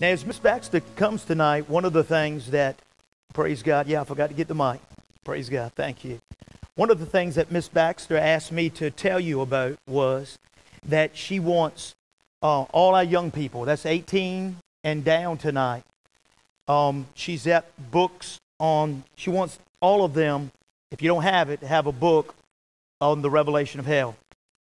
Now, as Miss Baxter comes tonight, one of the things that, praise God, yeah, I forgot to get the mic. Praise God, thank you. One of the things that Miss Baxter asked me to tell you about was that she wants uh, all our young people, that's 18 and down tonight. Um, she's at books on, she wants all of them, if you don't have it, have a book on the revelation of hell.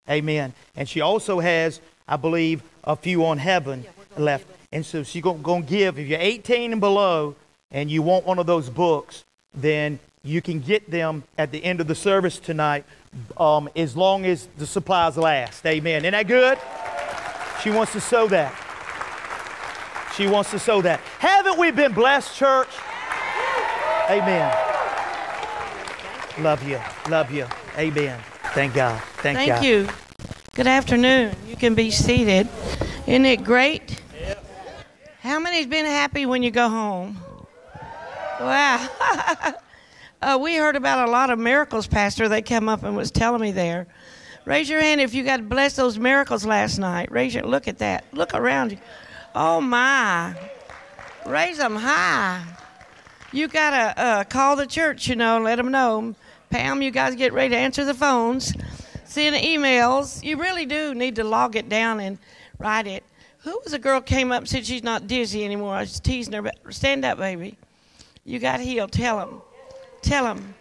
Amen. And she also has, I believe, a few on heaven left. And so she's going to give, if you're 18 and below and you want one of those books, then you can get them at the end of the service tonight um, as long as the supplies last. Amen. Isn't that good? She wants to sow that. She wants to sow that. Haven't we been blessed, church? Amen. Love you. Love you. Amen. Thank God. Thank, Thank God. you. Good afternoon. You can be seated. Isn't it great? How many's been happy when you go home? Wow. uh, we heard about a lot of miracles, Pastor. They came up and was telling me there. Raise your hand if you got blessed those miracles last night. Raise your look at that. Look around you. Oh my. Raise them high. You gotta uh, call the church, you know, let them know. Pam, you guys get ready to answer the phones, send emails. You really do need to log it down and write it. Who was a girl came up and said she's not dizzy anymore? I was teasing her, but stand up, baby. You got healed. Tell them. Tell them.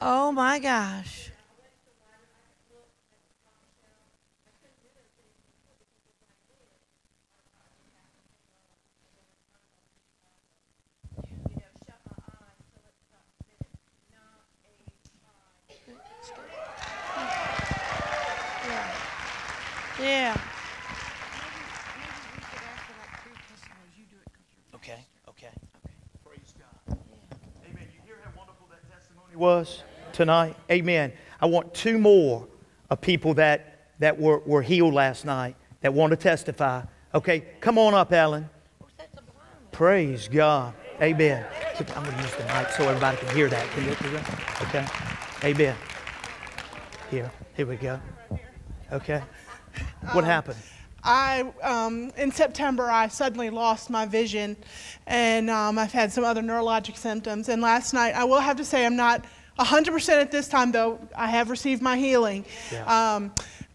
Oh my gosh. Yeah. Okay, okay. Praise God. Amen. You hear how wonderful that testimony was tonight? Amen. I want two more of people that, that were, were healed last night that want to testify. Okay, come on up, Ellen. Praise God. Amen. I'm going to use the mic so everybody can hear that. Can you do that? Okay. Amen. Here. Here we go. Okay. What happened? I um, in September I suddenly lost my vision, and um, I've had some other neurologic symptoms. And last night, I will have to say I'm not 100% at this time, though. I have received my healing. Yeah. Um,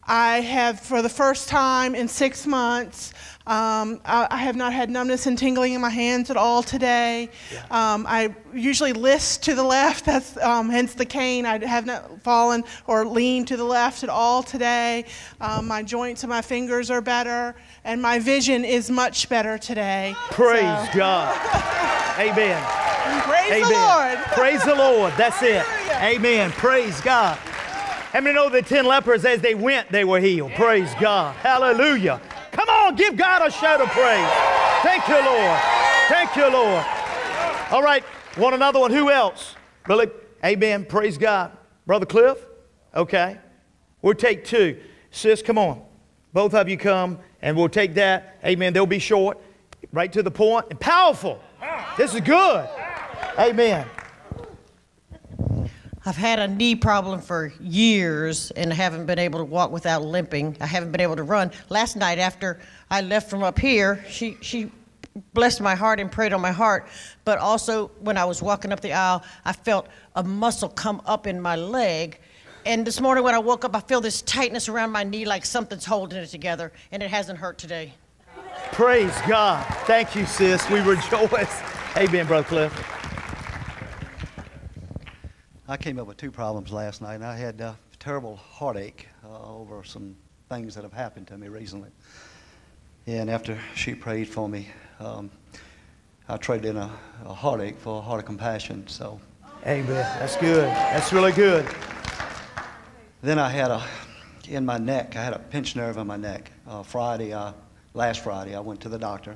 I have, for the first time in six months, um, I, I have not had numbness and tingling in my hands at all today. Um, I usually list to the left, that's um, hence the cane. I have not fallen or leaned to the left at all today. Um, my joints and my fingers are better, and my vision is much better today. Praise So, God. Amen. Praise Amen. the Lord. Praise the Lord. That's it. Amen. Praise God. How many know the ten lepers, as they went, they were healed? Praise God. Hallelujah. Come on, give God a shout of praise. Thank you, Lord. Thank you, Lord. All right, want another one? Who else? Really? Amen. Praise God. Brother Cliff? Okay. We'll take two. Sis, come on. Both of you come, and we'll take that. Amen. They'll be short, right to the point, and powerful. This is good. Amen. I've had a knee problem for years and haven't been able to walk without limping. I haven't been able to run. Last night, after I left from up here, she, she blessed my heart and prayed on my heart. But also, when I was walking up the aisle, I felt a muscle come up in my leg. And this morning, when I woke up, I feel this tightness around my knee like something's holding it together, and it hasn't hurt today. Praise God. Thank you, sis. We rejoice. Amen, Brother Cliff. I came up with two problems last night, and I had uh, terrible heartache uh, over some things that have happened to me recently. And after she prayed for me, um, I traded in a, a heartache for a heart of compassion. So Amen. That's good. That's really good. then I had a in my neck. I had a pinched nerve in my neck. Uh, Friday, uh, last Friday, I went to the doctor.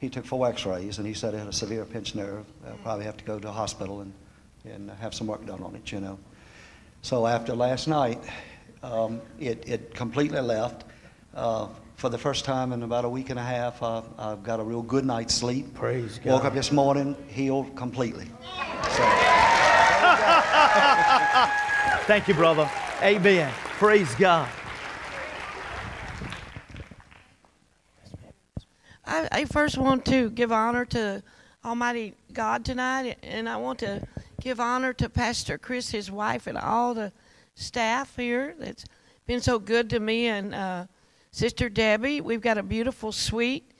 He took four X-rays, and he said I had a severe pinched nerve. I'll probably have to go to a hospital and and have some work done on it, you know. So after last night, um, it, it completely left. Uh, for the first time in about a week and a half, uh, I've got a real good night's sleep. Praise God. Woke up this morning healed completely. So, Thank you, brother. Amen. Praise God. I, I first want to give honor to Almighty God tonight, and I want to give honor to Pastor Chris, his wife, and all the staff here that's been so good to me, and uh, Sister Debbie. We've got a beautiful suite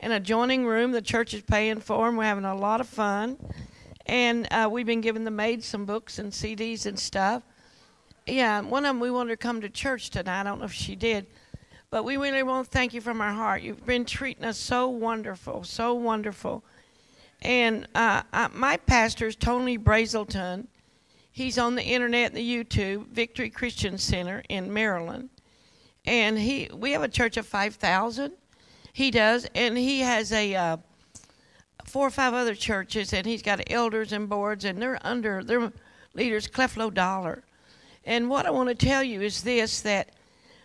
and adjoining room the church is paying for, and we're having a lot of fun. And uh, we've been giving the maids some books and CDs and stuff. Yeah, one of them we wanted to come to church tonight. I don't know if she did. But we really want to thank you from our heart. You've been treating us so wonderful, so wonderful. And uh, I, my pastor is Tony Brazelton. He's on the internet and the YouTube, Victory Christian Center in Maryland. And he, we have a church of 5,000. He does. And he has a uh, four or five other churches, and he's got elders and boards, and they're under their leaders, Creflo Dollar. And what I want to tell you is this that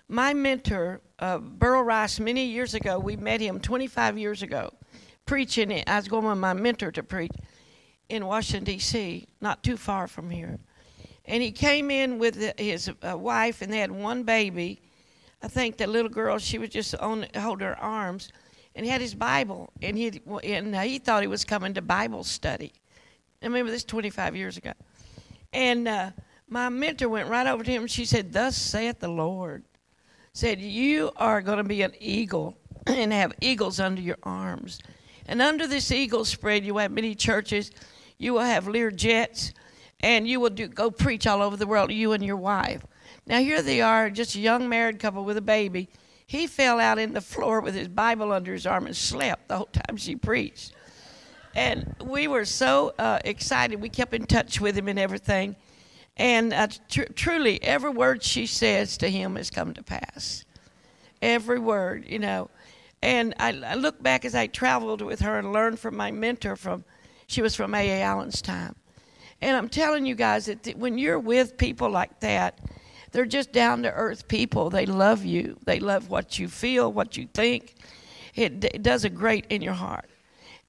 my mentor, uh, Burl Rice, many years ago, we met him 25 years ago, preaching. it- I was going with my mentor to preach in Washington, D.C., not too far from here. And he came in with his uh, wife, and they had one baby. I think the little girl, she was just on holding her arms, and he had his Bible, and he and he thought he was coming to Bible study. I remember this 25 years ago. And uh, my mentor went right over to him. and She said, "Thus saith the Lord." Said, "You are going to be an eagle and have eagles under your arms, and under this eagle spread, you have many churches. You will have Lear jets, and you will do, go preach all over the world. You and your wife. Now here they are, just a young married couple with a baby. He fell out in the floor with his Bible under his arm and slept the whole time she preached." and we were so uh, excited. We kept in touch with him and everything. And uh, tr- truly, every word she says to him has come to pass. Every word, you know. And I, I look back as I traveled with her and learned from my mentor from, she was from A.A. Allen's time. And I'm telling you guys that th- when you're with people like that, they're just down to earth people. They love you. They love what you feel, what you think. It, it does a great in your heart.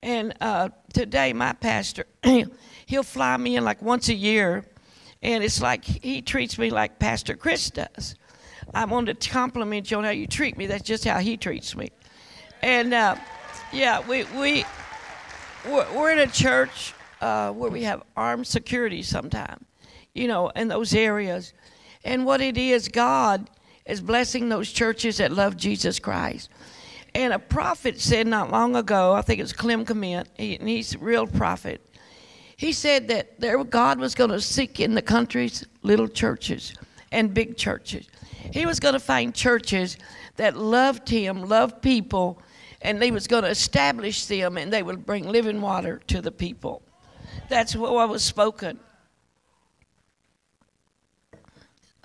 And uh, today, my pastor, he'll fly me in like once a year, and it's like he treats me like Pastor Chris does. I wanted to compliment you on how you treat me. That's just how he treats me. And uh, yeah, we we we're, we're in a church uh, where we have armed security sometime, you know, in those areas. And what it is, God is blessing those churches that love Jesus Christ. And a prophet said not long ago, I think it was Clem Clement, he, and he's a real prophet. He said that there, God was going to seek in the countries little churches and big churches. He was going to find churches that loved Him, loved people, and He was going to establish them, and they would bring living water to the people. That's what was spoken.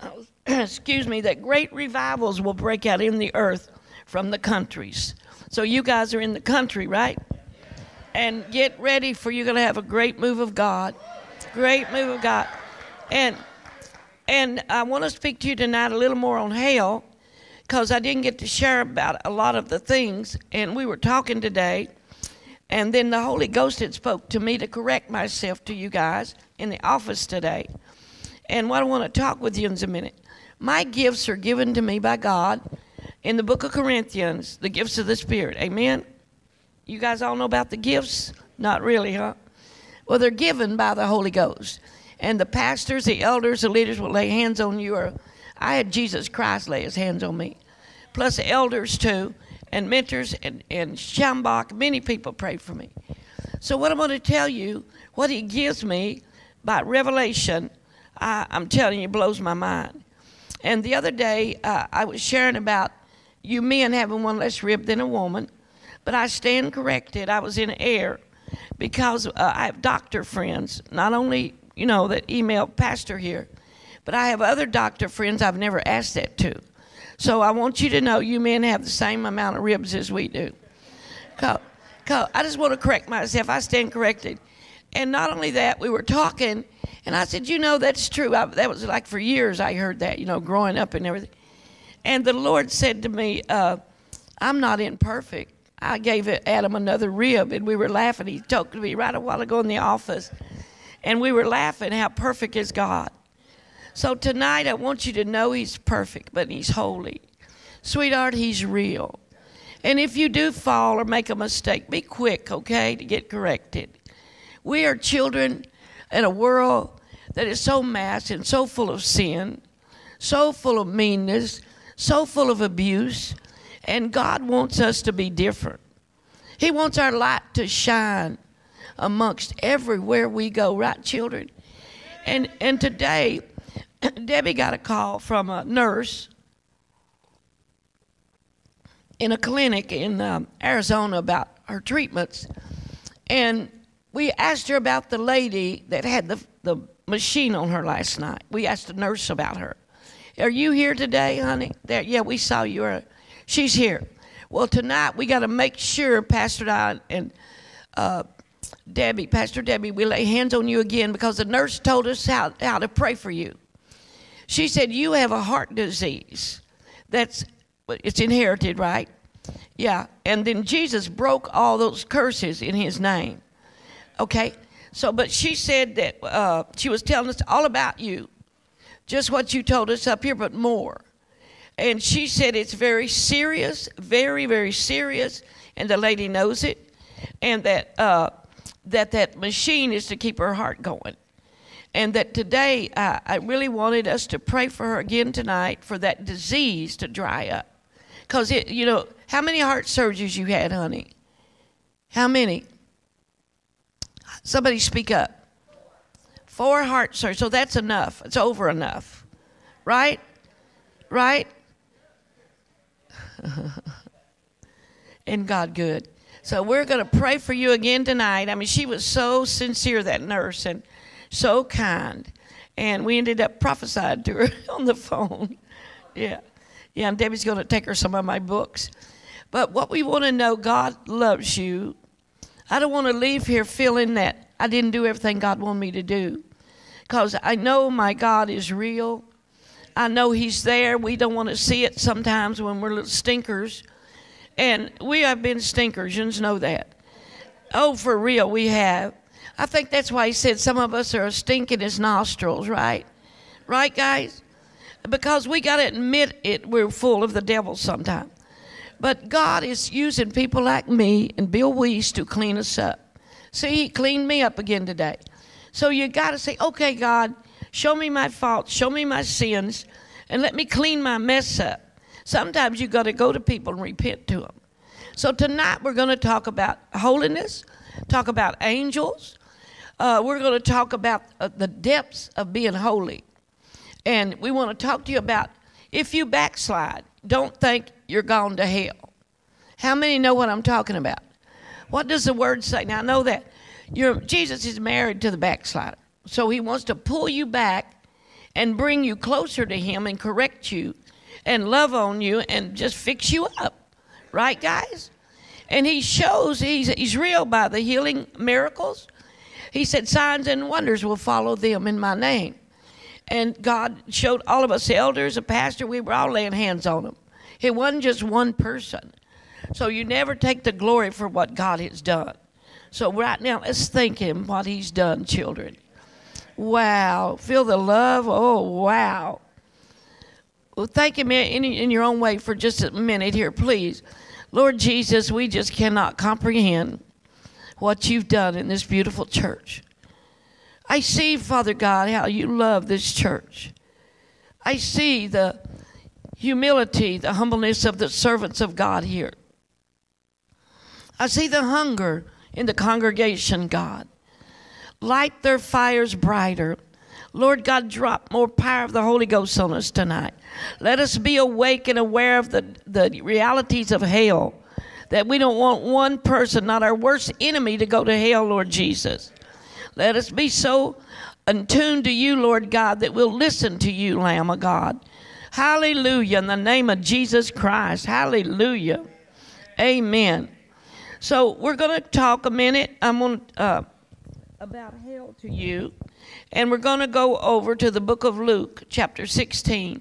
Excuse me, that great revivals will break out in the earth from the countries. So you guys are in the country, right? And get ready for you're going to have a great move of God. Great move of God. And and I want to speak to you tonight a little more on hell because I didn't get to share about a lot of the things and we were talking today and then the Holy Ghost had spoke to me to correct myself to you guys in the office today. And what I want to talk with you in a minute. My gifts are given to me by God in the book of Corinthians, the gifts of the Spirit. Amen. You guys all know about the gifts? Not really, huh? Well, they're given by the Holy Ghost. And the pastors, the elders, the leaders will lay hands on you. Or I had Jesus Christ lay his hands on me, plus elders too, and mentors and, and Schambach. Many people prayed for me. So, what I'm going to tell you, what he gives me by revelation, I, I'm telling you, blows my mind. And the other day, uh, I was sharing about you men having one less rib than a woman, but I stand corrected. I was in air because uh, I have doctor friends, not only, you know, that email pastor here, but I have other doctor friends I've never asked that to. So I want you to know you men have the same amount of ribs as we do. Cause, I just want to correct myself. I stand corrected. And not only that, we were talking, and I said, you know, that's true. I, that was like for years I heard that, you know, growing up and everything. And the Lord said to me, uh, I'm not imperfect. I gave Adam another rib, and we were laughing. He talked to me right a while ago in the office, and we were laughing how perfect is God. So tonight, I want you to know He's perfect, but He's holy. Sweetheart, He's real. And if you do fall or make a mistake, be quick, okay, to get corrected. We are children in a world that is so mass and so full of sin, so full of meanness, so full of abuse, and God wants us to be different. He wants our light to shine amongst everywhere we go, right, children? And and today, Debbie got a call from a nurse in a clinic in um, Arizona about her treatments, and we asked her about the lady that had the the machine on her last night. We asked the nurse about her. Are you here today, honey? There, yeah, we saw you. She's here. Well, tonight we got to make sure, Pastor Don and uh, Debbie, Pastor Debbie, we lay hands on you again because the nurse told us how, how to pray for you. She said you have a heart disease. That's it's inherited, right? Yeah. And then Jesus broke all those curses in His name. Okay. So, but she said that uh, she was telling us all about you, just what you told us up here, but more. And she said it's very serious, very, very serious, and the lady knows it, and that uh, that that machine is to keep her heart going. And that today, uh, I really wanted us to pray for her again tonight for that disease to dry up. Because, you know, how many heart surgeries you had, honey? How many? Somebody speak up. Four heart surgeries. So that's enough. It's over enough. Right? Right? and God good. So we're going to pray for you again tonight. I mean, she was so sincere, that nurse, and so kind. And we ended up prophesying to her on the phone. Yeah. Yeah, and Debbie's going to take her some of my books. But what we want to know, God loves you. I don't want to leave here feeling that I didn't do everything God wanted me to do. Because I know my God is real. I know He's there. We don't want to see it sometimes when we're little stinkers. And we have been stinkers, you know that. Oh, for real, we have. I think that's why He said some of us are stinking His nostrils, right? Right, guys? Because we got to admit it, we're full of the devil sometimes. But God is using people like me and Bill Wiese to clean us up. See, He cleaned me up again today. So you got to say, okay, God, show me my faults, show me my sins, and let me clean my mess up. Sometimes you got to go to people and repent to them. So tonight we're going to talk about holiness, talk about angels. Uh, we're going to talk about uh, the depths of being holy. And we want to talk to you about if you backslide, don't think you're gone to hell. How many know what I'm talking about? What does the word say? Now, I know that Jesus is married to the backslider. So he wants to pull you back and bring you closer to him and correct you and love on you and just fix you up. Right, guys? And he shows he's, he's real by the healing miracles. He said, Signs and wonders will follow them in my name. And God showed all of us, the elders, a pastor, we were all laying hands on them. It wasn't just one person. So you never take the glory for what God has done. So right now, let's thank Him what He's done, children. Wow. Feel the love. Oh, wow. Well, thank Him in, in your own way for just a minute here, please. Lord Jesus, we just cannot comprehend what you've done in this beautiful church. I see, Father God, how you love this church. I see the humility, the humbleness of the servants of God here. I see the hunger in the congregation, God. Light their fires brighter. Lord God, drop more power of the Holy Ghost on us tonight. Let us be awake and aware of the, the realities of hell. That we don't want one person, not our worst enemy, to go to hell, Lord Jesus. Let us be so attuned to you, Lord God, that we'll listen to you, Lamb of God. Hallelujah. In the name of Jesus Christ. Hallelujah. Amen. So we're going to talk a minute. I'm going to, uh, about hell to you, and we're going to go over to the book of Luke, chapter 16,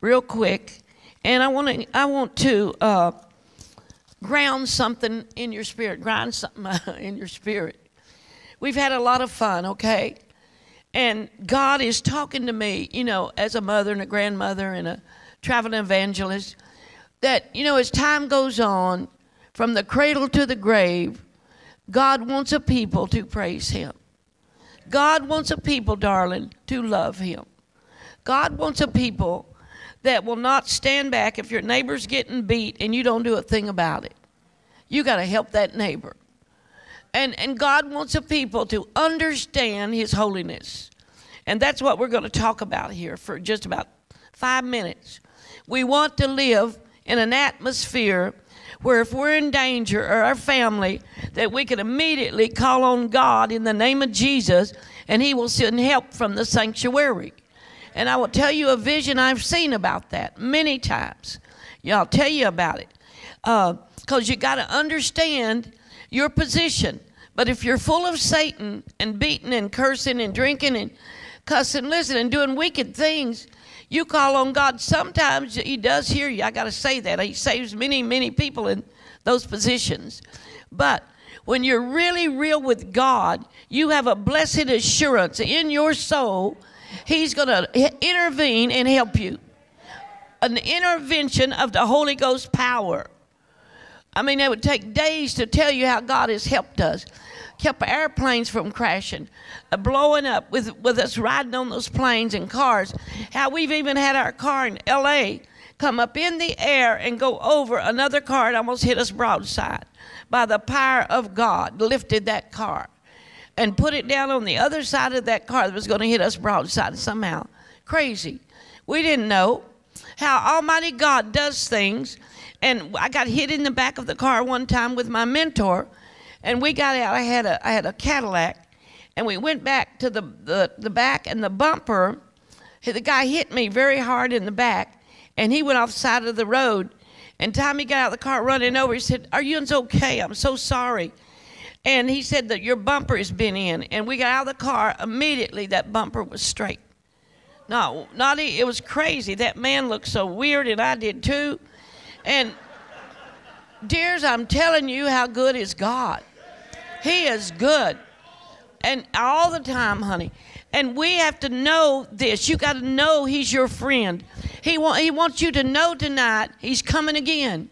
real quick. And I want to I want to uh, ground something in your spirit, grind something in your spirit. We've had a lot of fun, okay? And God is talking to me, you know, as a mother and a grandmother and a traveling evangelist, that, you know, as time goes on, from the cradle to the grave, God wants a people to praise Him. God wants a people, darling, to love Him. God wants a people that will not stand back if your neighbor's getting beat and you don't do a thing about it. You got to help that neighbor. And, and God wants a people to understand His holiness. And that's what we're going to talk about here for just about five minutes. We want to live in an atmosphere where if we're in danger or our family, that we can immediately call on God in the name of Jesus and He will send help from the sanctuary. And I will tell you a vision I've seen about that many times. Yeah, I'll tell you about it. Because uh, you got to understand your position. But if you're full of Satan and beating and cursing and drinking and cussing, listen, and doing wicked things, you call on God. Sometimes He does hear you. I got to say that. He saves many, many people in those positions. But when you're really real with God, you have a blessed assurance in your soul. He's going to intervene and help you. An intervention of the Holy Ghost power. I mean, it would take days to tell you how God has helped us, kept airplanes from crashing, uh, blowing up with, with us riding on those planes and cars. How we've even had our car in LA come up in the air and go over another car and almost hit us broadside. By the power of God, lifted that car and put it down on the other side of that car that was going to hit us broadside somehow. Crazy. We didn't know how Almighty God does things and I got hit in the back of the car one time with my mentor, and we got out. I had a I had a Cadillac, and we went back to the the, the back and the bumper. The guy hit me very hard in the back, and he went off the side of the road. And Tommy got out of the car running over. He said, "Are you okay? I'm so sorry." And he said that your bumper has been in. And we got out of the car immediately. That bumper was straight. No, not it was crazy. That man looked so weird, and I did too. And dears, I'm telling you how good is God. He is good. And all the time, honey. And we have to know this. You got to know He's your friend. He, want, he wants you to know tonight He's coming again.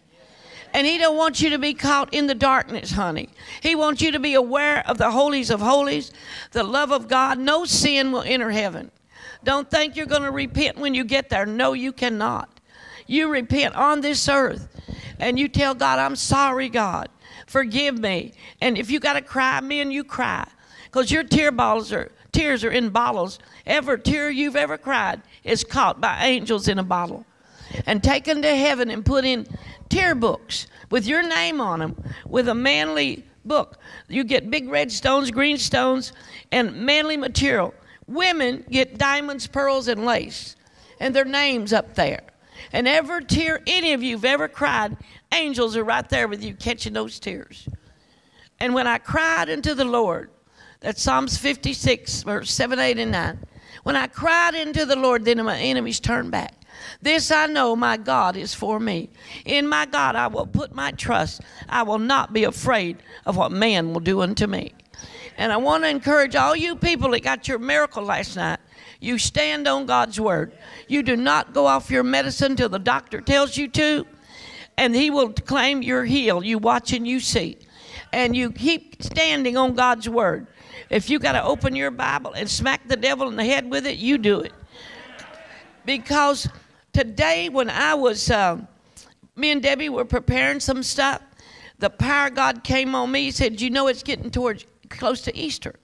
And He don't want you to be caught in the darkness, honey. He wants you to be aware of the holies of holies, the love of God. No sin will enter heaven. Don't think you're going to repent when you get there. No, you cannot. You repent on this earth and you tell God, I'm sorry, God. Forgive me. And if you got to cry, men, you cry. Because your tear bottles are, tears are in bottles. Every tear you've ever cried is caught by angels in a bottle and taken to heaven and put in tear books with your name on them with a manly book. You get big red stones, green stones, and manly material. Women get diamonds, pearls, and lace, and their names up there. And every tear any of you have ever cried, angels are right there with you catching those tears. And when I cried unto the Lord, that's Psalms 56, verse 7, 8, and 9. When I cried into the Lord, then my enemies turned back. This I know my God is for me. In my God I will put my trust. I will not be afraid of what man will do unto me. And I want to encourage all you people that got your miracle last night you stand on God's word. You do not go off your medicine till the doctor tells you to, and He will claim you're healed. You watch and you see. And you keep standing on God's word. If you got to open your Bible and smack the devil in the head with it, you do it. Because today, when I was, uh, me and Debbie were preparing some stuff, the power God came on me. He said, You know, it's getting towards close to Easter.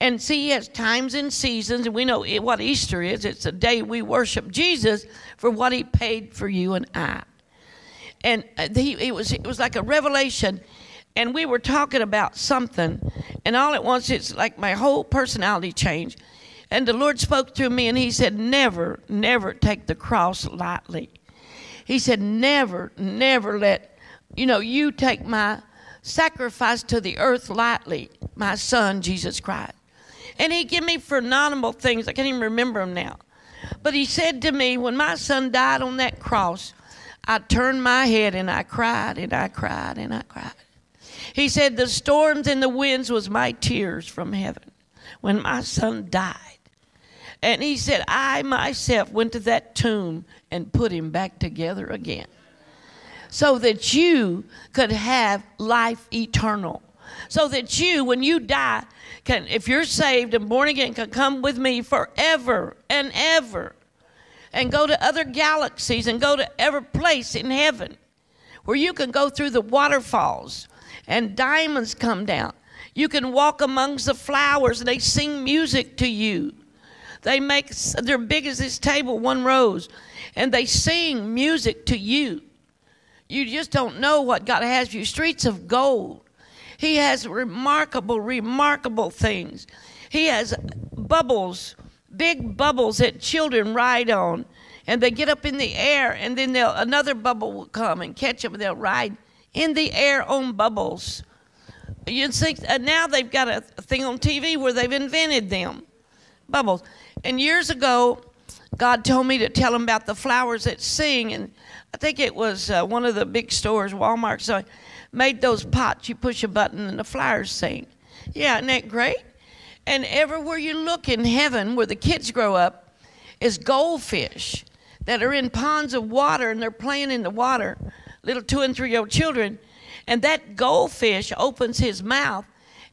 And see, he has times and seasons, and we know what Easter is. It's a day we worship Jesus for what he paid for you and I. And uh, he, it, was, it was like a revelation, and we were talking about something, and all at once it's like my whole personality changed. And the Lord spoke to me, and he said, Never, never take the cross lightly. He said, Never, never let, you know, you take my sacrifice to the earth lightly, my son, Jesus Christ. And he gave me phenomenal things. I can't even remember them now. But he said to me, when my son died on that cross, I turned my head and I cried and I cried and I cried. He said, The storms and the winds was my tears from heaven when my son died. And he said, I myself went to that tomb and put him back together again so that you could have life eternal. So that you, when you die, can, if you're saved and born again, can come with me forever and ever and go to other galaxies and go to every place in heaven where you can go through the waterfalls and diamonds come down. You can walk amongst the flowers and they sing music to you. They make, they're big as this table, one rose, and they sing music to you. You just don't know what God has for you. Streets of gold. He has remarkable, remarkable things. He has bubbles, big bubbles that children ride on, and they get up in the air, and then another bubble will come and catch them, and they'll ride in the air on bubbles. You think uh, now they've got a thing on TV where they've invented them, bubbles. And years ago, God told me to tell them about the flowers that sing, and I think it was uh, one of the big stores, Walmart, so made those pots. You push a button and the flowers sing. Yeah, isn't that great? And everywhere you look in heaven, where the kids grow up, is goldfish that are in ponds of water and they're playing in the water, little two and three year old children. And that goldfish opens his mouth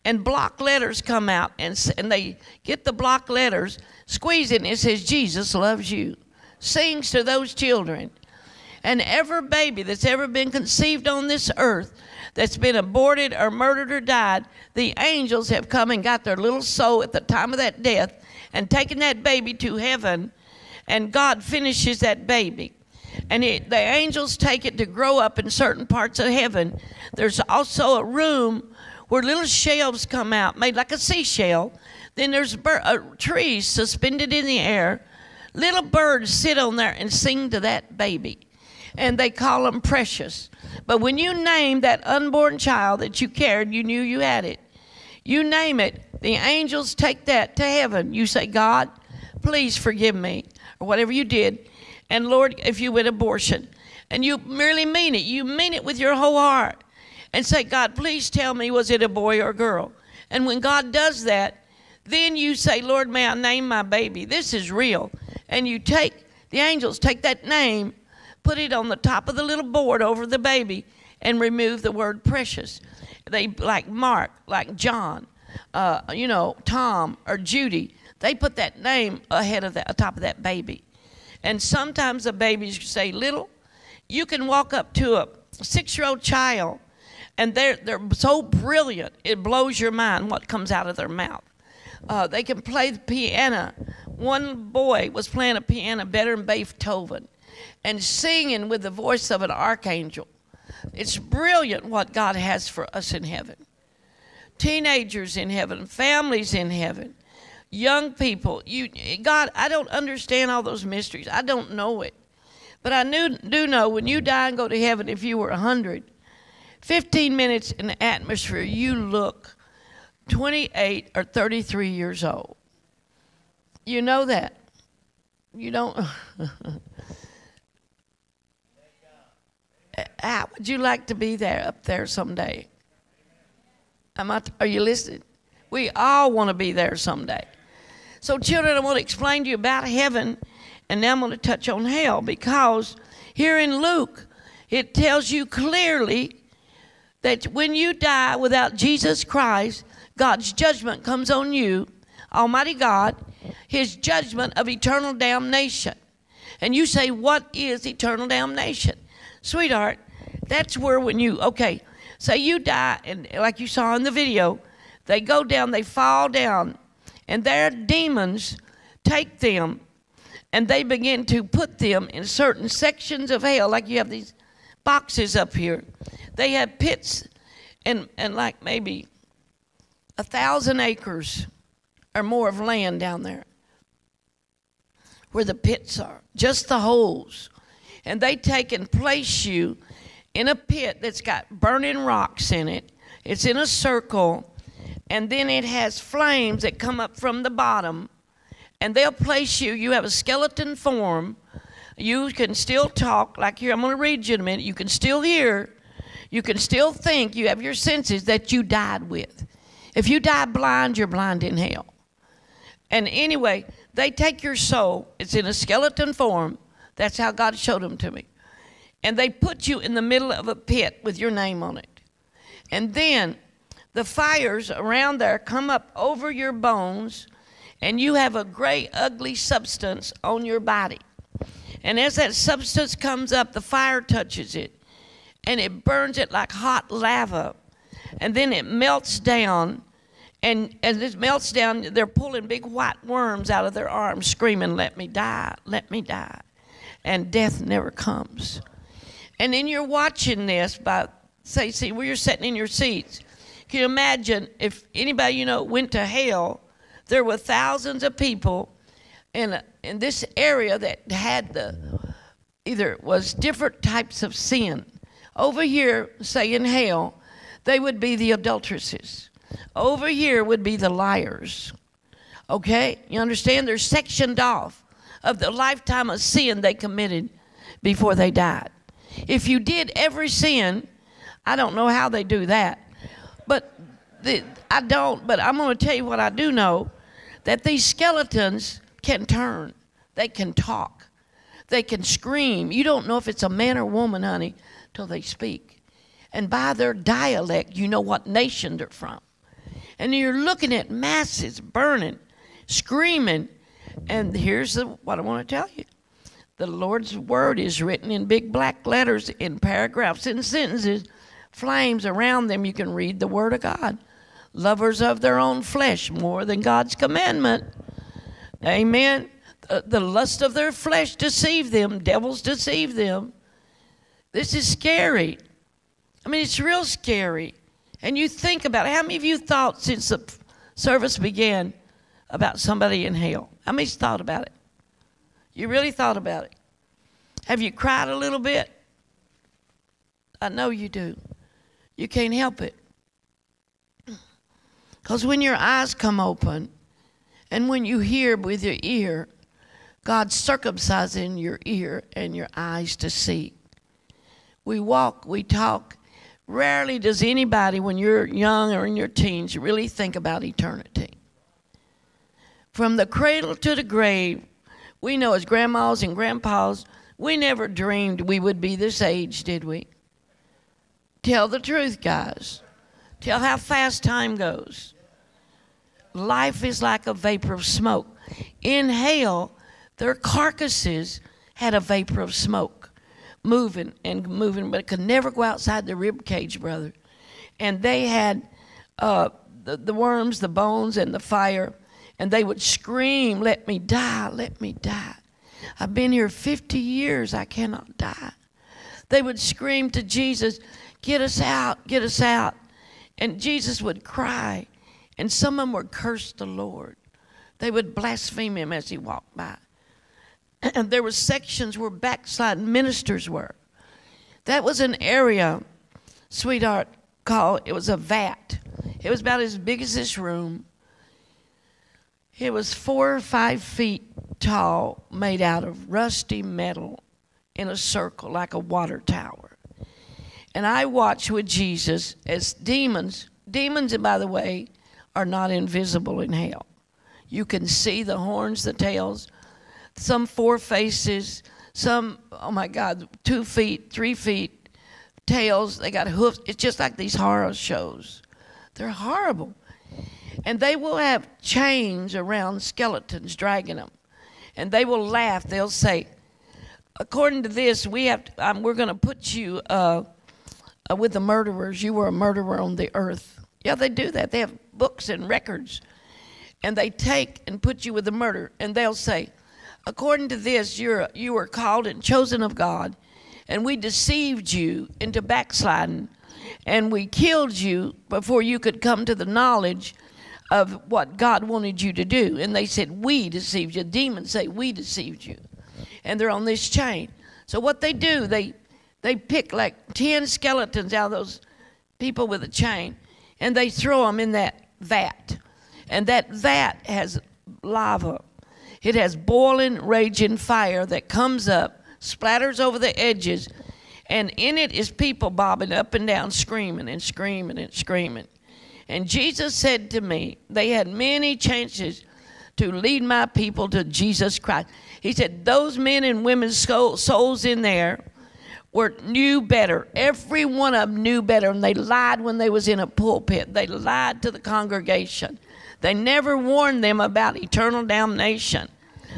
and block letters come out and, and they get the block letters, squeeze it, and it says, Jesus loves you. Sings to those children. And every baby that's ever been conceived on this earth that's been aborted or murdered or died, the angels have come and got their little soul at the time of that death and taken that baby to heaven, and God finishes that baby. And it, the angels take it to grow up in certain parts of heaven. There's also a room where little shells come out, made like a seashell. Then there's bir- uh, trees suspended in the air. Little birds sit on there and sing to that baby and they call them precious. But when you name that unborn child that you cared, you knew you had it. You name it, the angels take that to heaven. You say, God, please forgive me, or whatever you did. And Lord, if you went abortion, and you merely mean it, you mean it with your whole heart, and say, God, please tell me, was it a boy or a girl? And when God does that, then you say, Lord, may I name my baby? This is real. And you take, the angels take that name put it on the top of the little board over the baby, and remove the word precious. They like Mark, like John, uh, you know, Tom or Judy. They put that name ahead of the top of that baby. And sometimes the babies say little. You can walk up to a six-year-old child, and they're they're so brilliant it blows your mind what comes out of their mouth. Uh, they can play the piano. One boy was playing a piano better than Beethoven and singing with the voice of an archangel. It's brilliant what God has for us in heaven. Teenagers in heaven, families in heaven, young people. You, God, I don't understand all those mysteries. I don't know it. But I knew, do know when you die and go to heaven, if you were a 100, 15 minutes in the atmosphere, you look 28 or 33 years old. You know that. You don't. How would you like to be there up there someday? Am I, are you listening? We all want to be there someday. So, children, I want to explain to you about heaven, and now I'm going to touch on hell because here in Luke, it tells you clearly that when you die without Jesus Christ, God's judgment comes on you, Almighty God, His judgment of eternal damnation. And you say, What is eternal damnation? Sweetheart, that's where when you, okay, say you die, and like you saw in the video, they go down, they fall down, and their demons take them and they begin to put them in certain sections of hell, like you have these boxes up here. They have pits and, and like maybe a thousand acres or more of land down there where the pits are, just the holes and they take and place you in a pit that's got burning rocks in it. It's in a circle, and then it has flames that come up from the bottom, and they'll place you. You have a skeleton form You can still talk, like here, I'm going to read you in a minute. You can still hear. You can still think. You have your senses that you died with. If you die blind, you're blind in hell. And anyway, they take your soul, it's in a skeleton form. That's how God showed them to me. And they put you in the middle of a pit with your name on it. And then the fires around there come up over your bones, and you have a gray, ugly substance on your body. And as that substance comes up, the fire touches it, and it burns it like hot lava. And then it melts down, and as it melts down, they're pulling big white worms out of their arms, screaming, Let me die, let me die. And death never comes. And then you're watching this by, say, see, where you're sitting in your seats can you imagine if anybody you know went to hell? There were thousands of people in in this area that had the either was different types of sin. Over here, say in hell, they would be the adulteresses. Over here would be the liars. Okay, you understand? They're sectioned off of the lifetime of sin they committed before they died. If you did every sin, I don't know how they do that. But the, I don't, but I'm going to tell you what I do know that these skeletons can turn, they can talk, they can scream. You don't know if it's a man or woman, honey, till they speak. And by their dialect, you know what nation they're from. And you're looking at masses burning, screaming. And here's the, what I want to tell you the Lord's word is written in big black letters, in paragraphs, in sentences flames around them, you can read the Word of God. Lovers of their own flesh more than God's commandment. Amen. The, the lust of their flesh deceive them, devils deceive them. This is scary. I mean, it's real scary. And you think about. How many of you thought since the service began about somebody in hell? How many's thought about it? You really thought about it? Have you cried a little bit? I know you do. You can't help it. Because when your eyes come open and when you hear with your ear, God's circumcising your ear and your eyes to see. We walk, we talk. Rarely does anybody, when you're young or in your teens, really think about eternity. From the cradle to the grave, we know as grandmas and grandpas, we never dreamed we would be this age, did we? Tell the truth, guys. Tell how fast time goes. Life is like a vapor of smoke. In hell, their carcasses had a vapor of smoke moving and moving, but it could never go outside the rib cage, brother. And they had uh, the, the worms, the bones, and the fire, and they would scream, Let me die, let me die. I've been here 50 years, I cannot die. They would scream to Jesus, Get us out, get us out. And Jesus would cry, and some of them would curse the Lord. They would blaspheme him as he walked by. And there were sections where backsliding ministers were. That was an area, sweetheart, called, it was a vat. It was about as big as this room. It was four or five feet tall, made out of rusty metal in a circle like a water tower. And I watch with Jesus as demons, demons, and by the way, are not invisible in hell. You can see the horns, the tails, some four faces, some, oh my God, two feet, three feet, tails. They got hoofs. It's just like these horror shows. They're horrible. And they will have chains around skeletons dragging them. And they will laugh. They'll say, according to this, we have to, um, we're going to put you uh, uh, with the murderers. You were a murderer on the earth. Yeah, they do that. They have books and records. And they take and put you with the murder. And they'll say, according to this, you're, you were called and chosen of God. And we deceived you into backsliding. And we killed you before you could come to the knowledge of what God wanted you to do. And they said, We deceived you. Demons say, We deceived you. And they're on this chain. So what they do, they they pick like 10 skeletons out of those people with a chain and they throw them in that vat. And that vat has lava. It has boiling, raging fire that comes up splatters over the edges, and in it is people bobbing up and down, screaming and screaming and screaming. And Jesus said to me, They had many chances to lead my people to Jesus Christ. He said, Those men and women's souls in there were knew better. Every one of them knew better, and they lied when they was in a pulpit. They lied to the congregation. They never warned them about eternal damnation.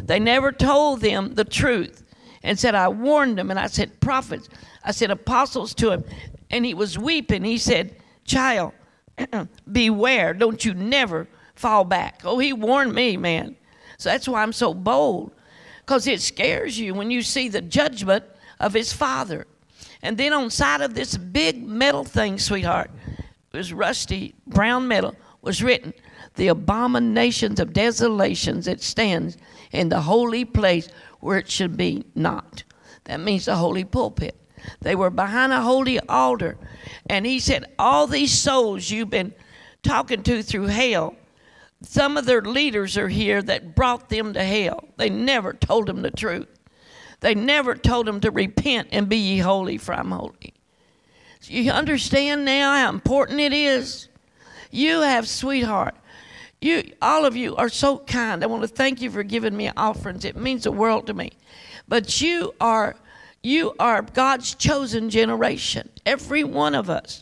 They never told them the truth and said, I warned them. And I said, prophets, I said, apostles to him. And he was weeping. He said, Child, beware. Don't you never fall back. Oh, he warned me, man. So that's why I'm so bold. Because it scares you when you see the judgment of his father. And then on side of this big metal thing, sweetheart, it was rusty brown metal, was written, the abominations of desolations it stands in the holy place where it should be not. That means the holy pulpit. They were behind a holy altar. And he said, All these souls you've been talking to through hell, some of their leaders are here that brought them to hell. They never told them the truth. They never told them to repent and be ye holy, for I'm holy. So you understand now how important it is? You have, sweetheart, you, all of you are so kind. I want to thank you for giving me offerings. It means the world to me. But you are, you are God's chosen generation, every one of us.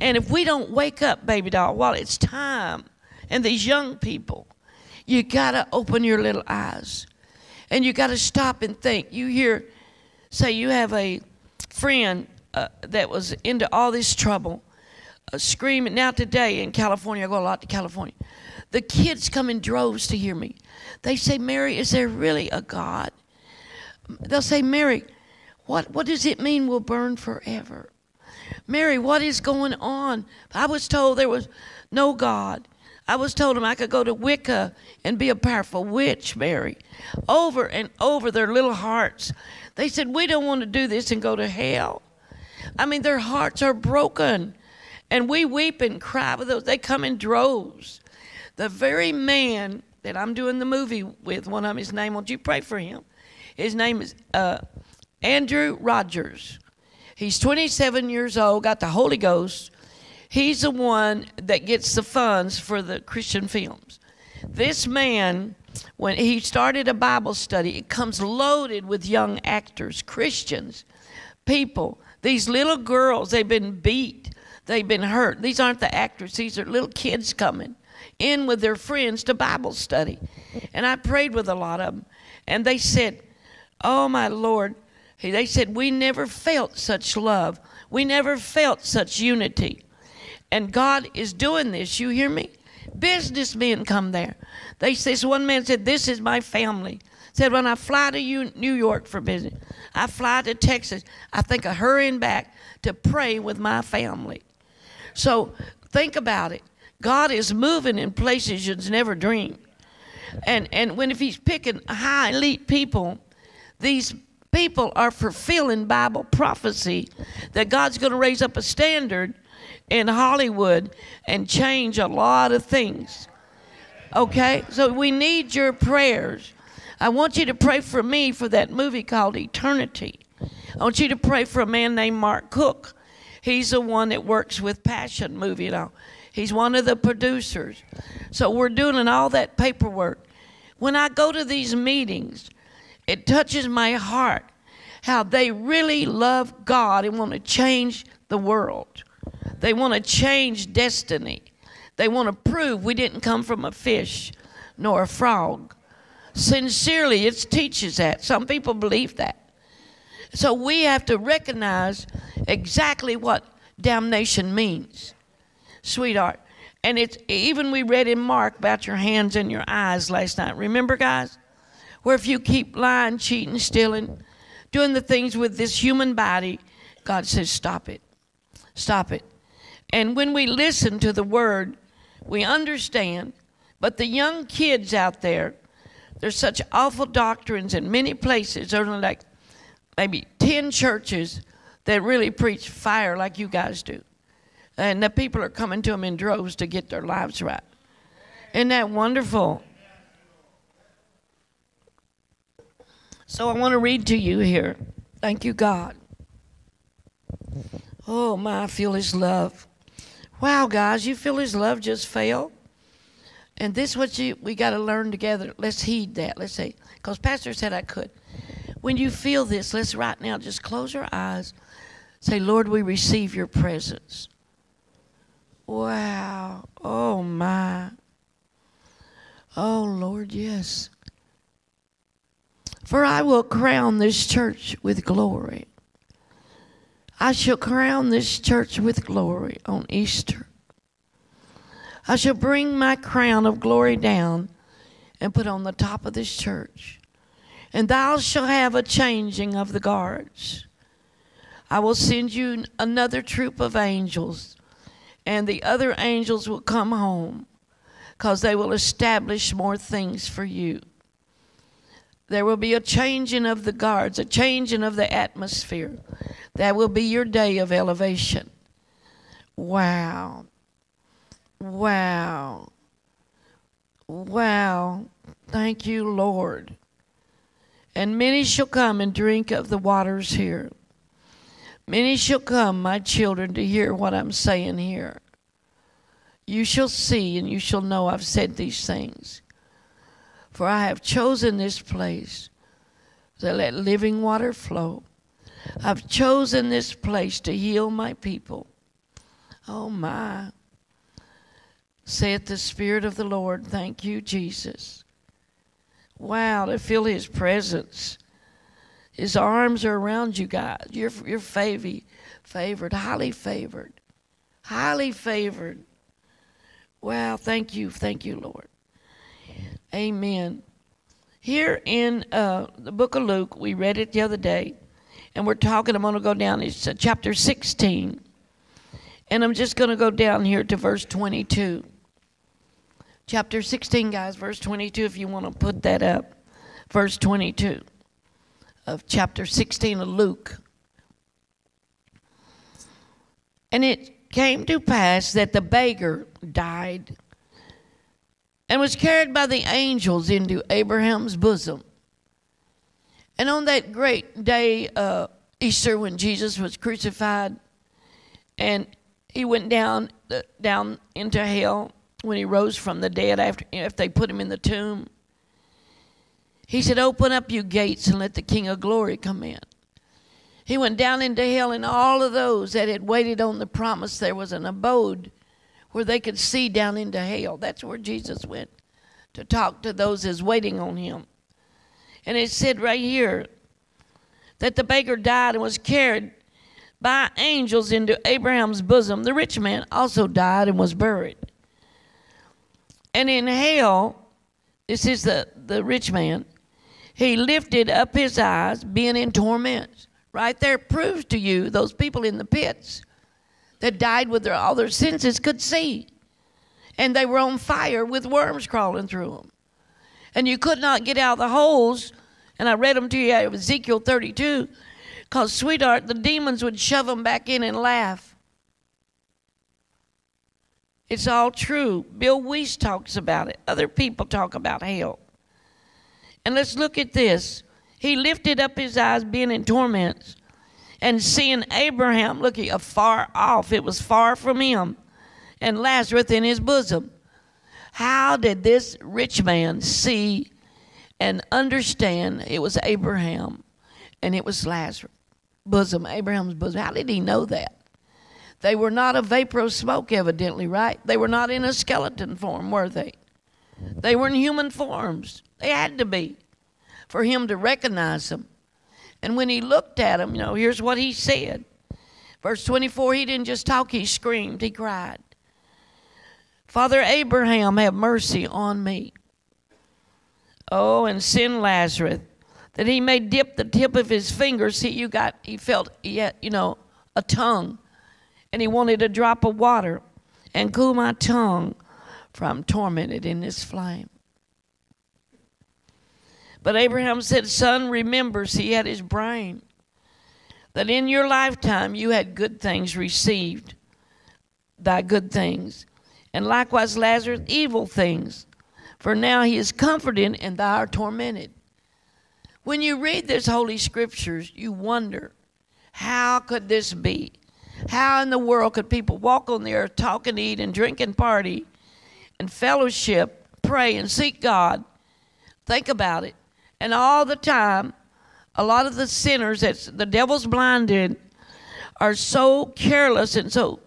And if we don't wake up, baby doll, while it's time, and these young people, you got to open your little eyes. And you got to stop and think. You hear, say, you have a friend uh, that was into all this trouble, uh, screaming. Now, today in California, I go a lot to California. The kids come in droves to hear me. They say, Mary, is there really a God? They'll say, Mary, what, what does it mean we'll burn forever? Mary, what is going on? I was told there was no God. I was told them I could go to Wicca and be a powerful witch, Mary. Over and over their little hearts. They said, We don't want to do this and go to hell. I mean, their hearts are broken. And we weep and cry with those. They come in droves. The very man that I'm doing the movie with, one of his name, won't you pray for him? His name is uh, Andrew Rogers. He's 27 years old, got the Holy Ghost. He's the one that gets the funds for the Christian films. This man, when he started a Bible study, it comes loaded with young actors, Christians, people. These little girls, they've been beat, they've been hurt. These aren't the actors, these are little kids coming in with their friends to Bible study. And I prayed with a lot of them. And they said, Oh, my Lord. They said, We never felt such love. We never felt such unity. And God is doing this. You hear me? Businessmen come there. They so one man said, This is my family. Said, when I fly to New York for business, I fly to Texas, I think of hurrying back to pray with my family. So think about it. God is moving in places you'd never dreamed. And, and when if he's picking high elite people, these people are fulfilling Bible prophecy that God's going to raise up a standard in Hollywood and change a lot of things. Okay? So we need your prayers. I want you to pray for me for that movie called Eternity. I want you to pray for a man named Mark Cook. He's the one that works with Passion Movie and. He's one of the producers. So we're doing all that paperwork. When I go to these meetings, it touches my heart how they really love God and want to change the world. They want to change destiny. They want to prove we didn't come from a fish nor a frog. Sincerely, it teaches that. Some people believe that. So we have to recognize exactly what damnation means sweetheart. And it's even we read in Mark about your hands and your eyes last night. Remember, guys? Where if you keep lying, cheating, stealing, doing the things with this human body, God says, stop it. Stop it. And when we listen to the word, we understand. But the young kids out there, there's such awful doctrines in many places. There's only like maybe 10 churches that really preach fire like you guys do. And the people are coming to him in droves to get their lives right. Isn't that wonderful? So I want to read to you here. Thank you, God. Oh, my, I feel His love. Wow, guys, you feel His love just fell? And this what you we got to learn together. Let's heed that. Let's say, because Pastor said I could. When you feel this, let's right now just close our eyes. Say, Lord, we receive your presence. Wow. Oh, my. Oh, Lord, yes. For I will crown this church with glory. I shall crown this church with glory on Easter. I shall bring my crown of glory down and put on the top of this church. And thou shalt have a changing of the guards. I will send you another troop of angels, and the other angels will come home, because they will establish more things for you. There will be a changing of the guards, a changing of the atmosphere. That will be your day of elevation. Wow. Wow. Wow. Thank you, Lord. And many shall come and drink of the waters here. Many shall come, my children, to hear what I'm saying here. You shall see and you shall know I've said these things. For I have chosen this place to let living water flow. I've chosen this place to heal my people. Oh my. Saith the Spirit of the Lord. Thank you, Jesus. Wow, to feel His presence. His arms are around you guys. You're, you're favy, favored, highly favored. Highly favored. Wow, thank you. Thank you, Lord. Amen. Here in uh, the book of Luke, we read it the other day, and we're talking. I'm going to go down. It's uh, chapter 16. And I'm just going to go down here to verse 22. Chapter 16, guys, verse 22, if you want to put that up. Verse 22 of chapter 16 of Luke. And it came to pass that the beggar died and was carried by the angels into Abraham's bosom. And on that great day, uh, Easter, when Jesus was crucified, and he went down uh, down into hell when he rose from the dead after if they put him in the tomb. He said, Open up you gates and let the King of glory come in. He went down into hell, and all of those that had waited on the promise, there was an abode where they could see down into hell. That's where Jesus went to talk to those that's waiting on him. And it said right here that the baker died and was carried by angels into Abraham's bosom. The rich man also died and was buried. And in hell, this is the, the rich man, he lifted up his eyes, being in torments. Right there proves to you those people in the pits that died with their, all their senses could see. And they were on fire with worms crawling through them. And you could not get out of the holes. And I read them to you out of Ezekiel 32 because, sweetheart, the demons would shove them back in and laugh. It's all true. Bill Wiese talks about it. Other people talk about hell. And let's look at this. He lifted up his eyes, being in torments, and seeing Abraham looking afar off. It was far from him, and Lazarus in his bosom. How did this rich man see and understand it was Abraham and it was Lazarus? Bosom, Abraham's bosom. How did he know that? They were not a vapor of smoke, evidently, right? They were not in a skeleton form, were they? They were in human forms. They had to be for him to recognize them. And when he looked at them, you know, here's what he said. Verse 24, he didn't just talk, he screamed, he cried. Father Abraham, have mercy on me. Oh, and send Lazarus that he may dip the tip of his finger. See, you got, he felt, he had, you know, a tongue, and he wanted a drop of water and cool my tongue, for I'm tormented in this flame. But Abraham said, Son, remembers he had his brain that in your lifetime you had good things received, thy good things, and likewise Lazarus evil things. For now he is comforted and thou art tormented. When you read this Holy Scriptures, you wonder, how could this be? How in the world could people walk on the earth, talk and eat and drink and party and fellowship, pray and seek God? Think about it. And all the time, a lot of the sinners that the devil's blinded are so careless and so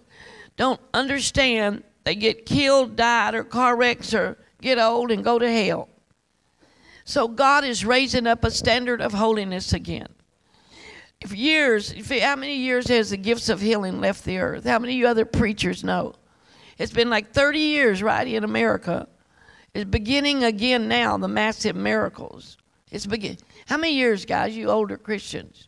don't understand they get killed, died, or car wrecks, or get old and go to hell. So God is raising up a standard of holiness again. If years, if, how many years has the gifts of healing left the earth? How many other preachers know? It's been like 30 years, right, in America. It's beginning again now, the massive miracles. It's begin. How many years, guys, you older Christians?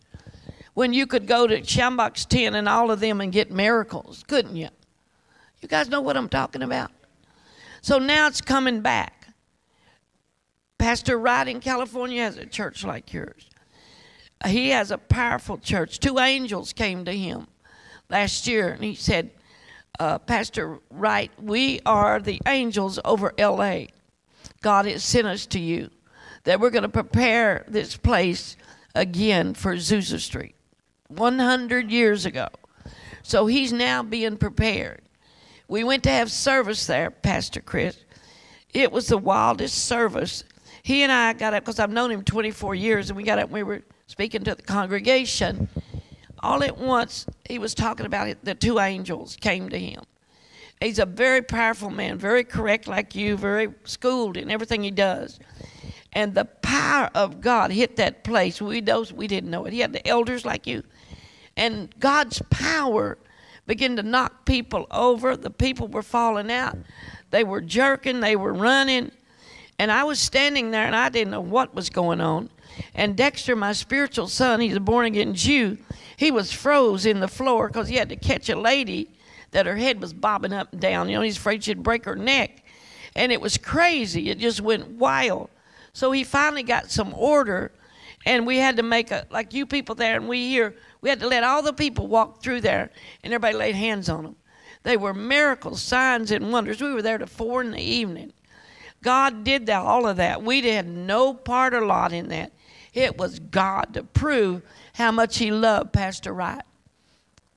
When you could go to Schambach's 10 and all of them and get miracles, couldn't you? You guys know what I'm talking about? So now it's coming back. Pastor Wright in California has a church like yours. He has a powerful church. Two angels came to him last year, and he said, uh, Pastor Wright, we are the angels over LA. God has sent us to you that we're going to prepare this place again for Azusa Street 100 years ago. So he's now being prepared. We went to have service there, Pastor Chris. It was the wildest service. He and I got up because I've known him 24 years, and we got up and we were speaking to the congregation. All at once, he was talking about it. The two angels came to him. He's a very powerful man, very correct like you, very schooled in everything he does and the power of God hit that place. We those we didn't know it. He had the elders like you, and God's power began to knock people over. The people were falling out. They were jerking. They were running, and I was standing there, and I didn't know what was going on. And Dexter, my spiritual son, he's a born again Jew. He was froze in the floor because he had to catch a lady that her head was bobbing up and down. You know, he's afraid she'd break her neck. And it was crazy. It just went wild. So he finally got some order, and we had to make a, like you people there, and we here, we had to let all the people walk through there, and everybody laid hands on them. They were miracles, signs, and wonders. We were there to four in the evening. God did that, all of that. We had no part or lot in that. It was God to prove how much He loved Pastor Wright.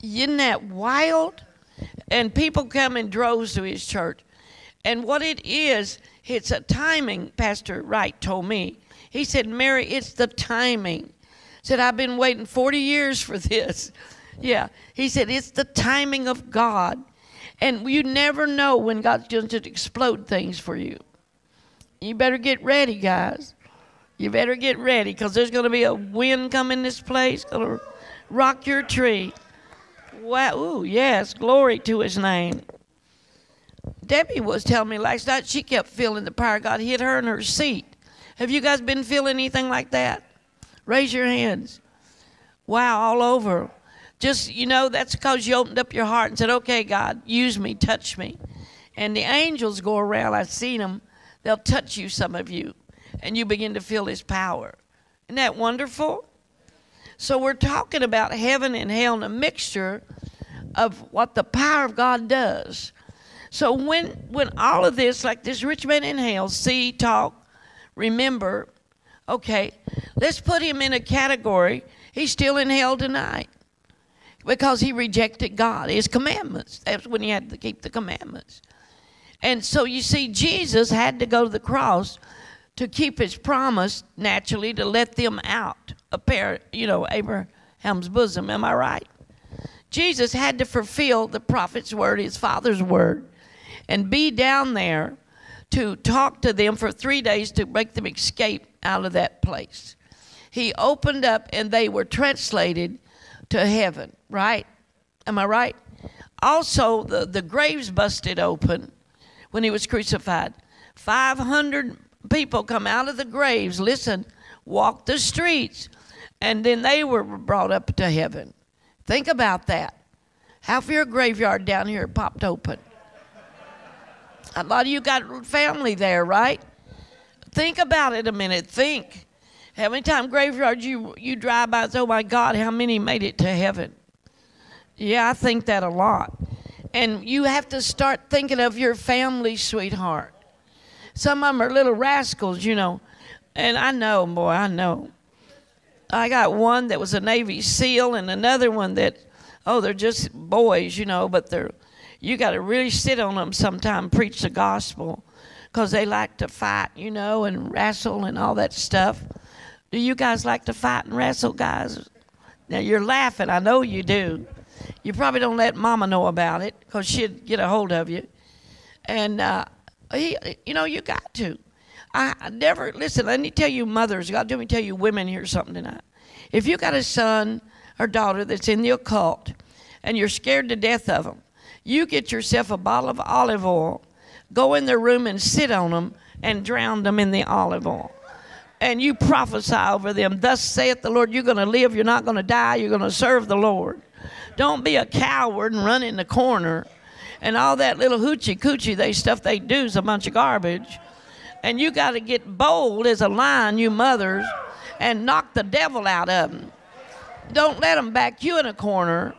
Isn't that wild? And people come in droves to his church. And what it is, it's a timing, Pastor Wright told me. He said, Mary, it's the timing. Said, I've been waiting 40 years for this. Yeah. He said, it's the timing of God. And you never know when God's going to explode things for you. You better get ready, guys. You better get ready because there's going to be a wind coming this place, going to rock your tree. Wow. Ooh, yes. Glory to his name. Debbie was telling me last night she kept feeling the power of God hit her in her seat. Have you guys been feeling anything like that? Raise your hands. Wow, all over. Just, you know, that's because you opened up your heart and said, okay, God, use me, touch me. And the angels go around, I've seen them, they'll touch you, some of you, and you begin to feel His power. Isn't that wonderful? So we're talking about heaven and hell and a mixture of what the power of God does. So when when all of this, like this rich man in hell, see, talk, remember, okay, let's put him in a category. He's still in hell tonight because he rejected God, His commandments. That's when he had to keep the commandments. And so you see, Jesus had to go to the cross to keep his promise naturally to let them out, pair, you know, Abraham's bosom. Am I right? Jesus had to fulfill the prophet's word, his father's word and be down there to talk to them for three days to make them escape out of that place. He opened up and they were translated to heaven, right? Am I right? Also, the, the graves busted open when he was crucified. 500 people come out of the graves, listen, walk the streets, and then they were brought up to heaven. Think about that. Half your graveyard down here popped open. A lot of you got family there, right? Think about it a minute. Think. How many times graveyards you you drive by? Oh my God, how many made it to heaven? Yeah, I think that a lot. And you have to start thinking of your family, sweetheart. Some of them are little rascals, you know. And I know, boy, I know. I got one that was a Navy SEAL and another one that, oh, they're just boys, you know, but they're, you got to really sit on them sometime, preach the gospel, because they like to fight, you know, and wrestle and all that stuff. Do you guys like to fight and wrestle, guys? Now you're laughing. I know you do. You probably don't let Mama know about it, because she'd get a hold of you. And uh, he, you know, you got to. I never listen. Let me tell you, mothers. God, let me tell you, women here something tonight. If you got a son or daughter that's in the occult, and you're scared to death of them, you get yourself a bottle of olive oil, go in their room and sit on them, and drown them in the olive oil. And you prophesy over them. Thus saith the Lord, you're going to live. You're not going to die. You're going to serve the Lord. Don't be a coward and run in the corner. And all that little hoochie coochie they stuff they do is a bunch of garbage. And you got to get bold as a lion, you mothers, and knock the devil out of them. Don't let them back you in a corner.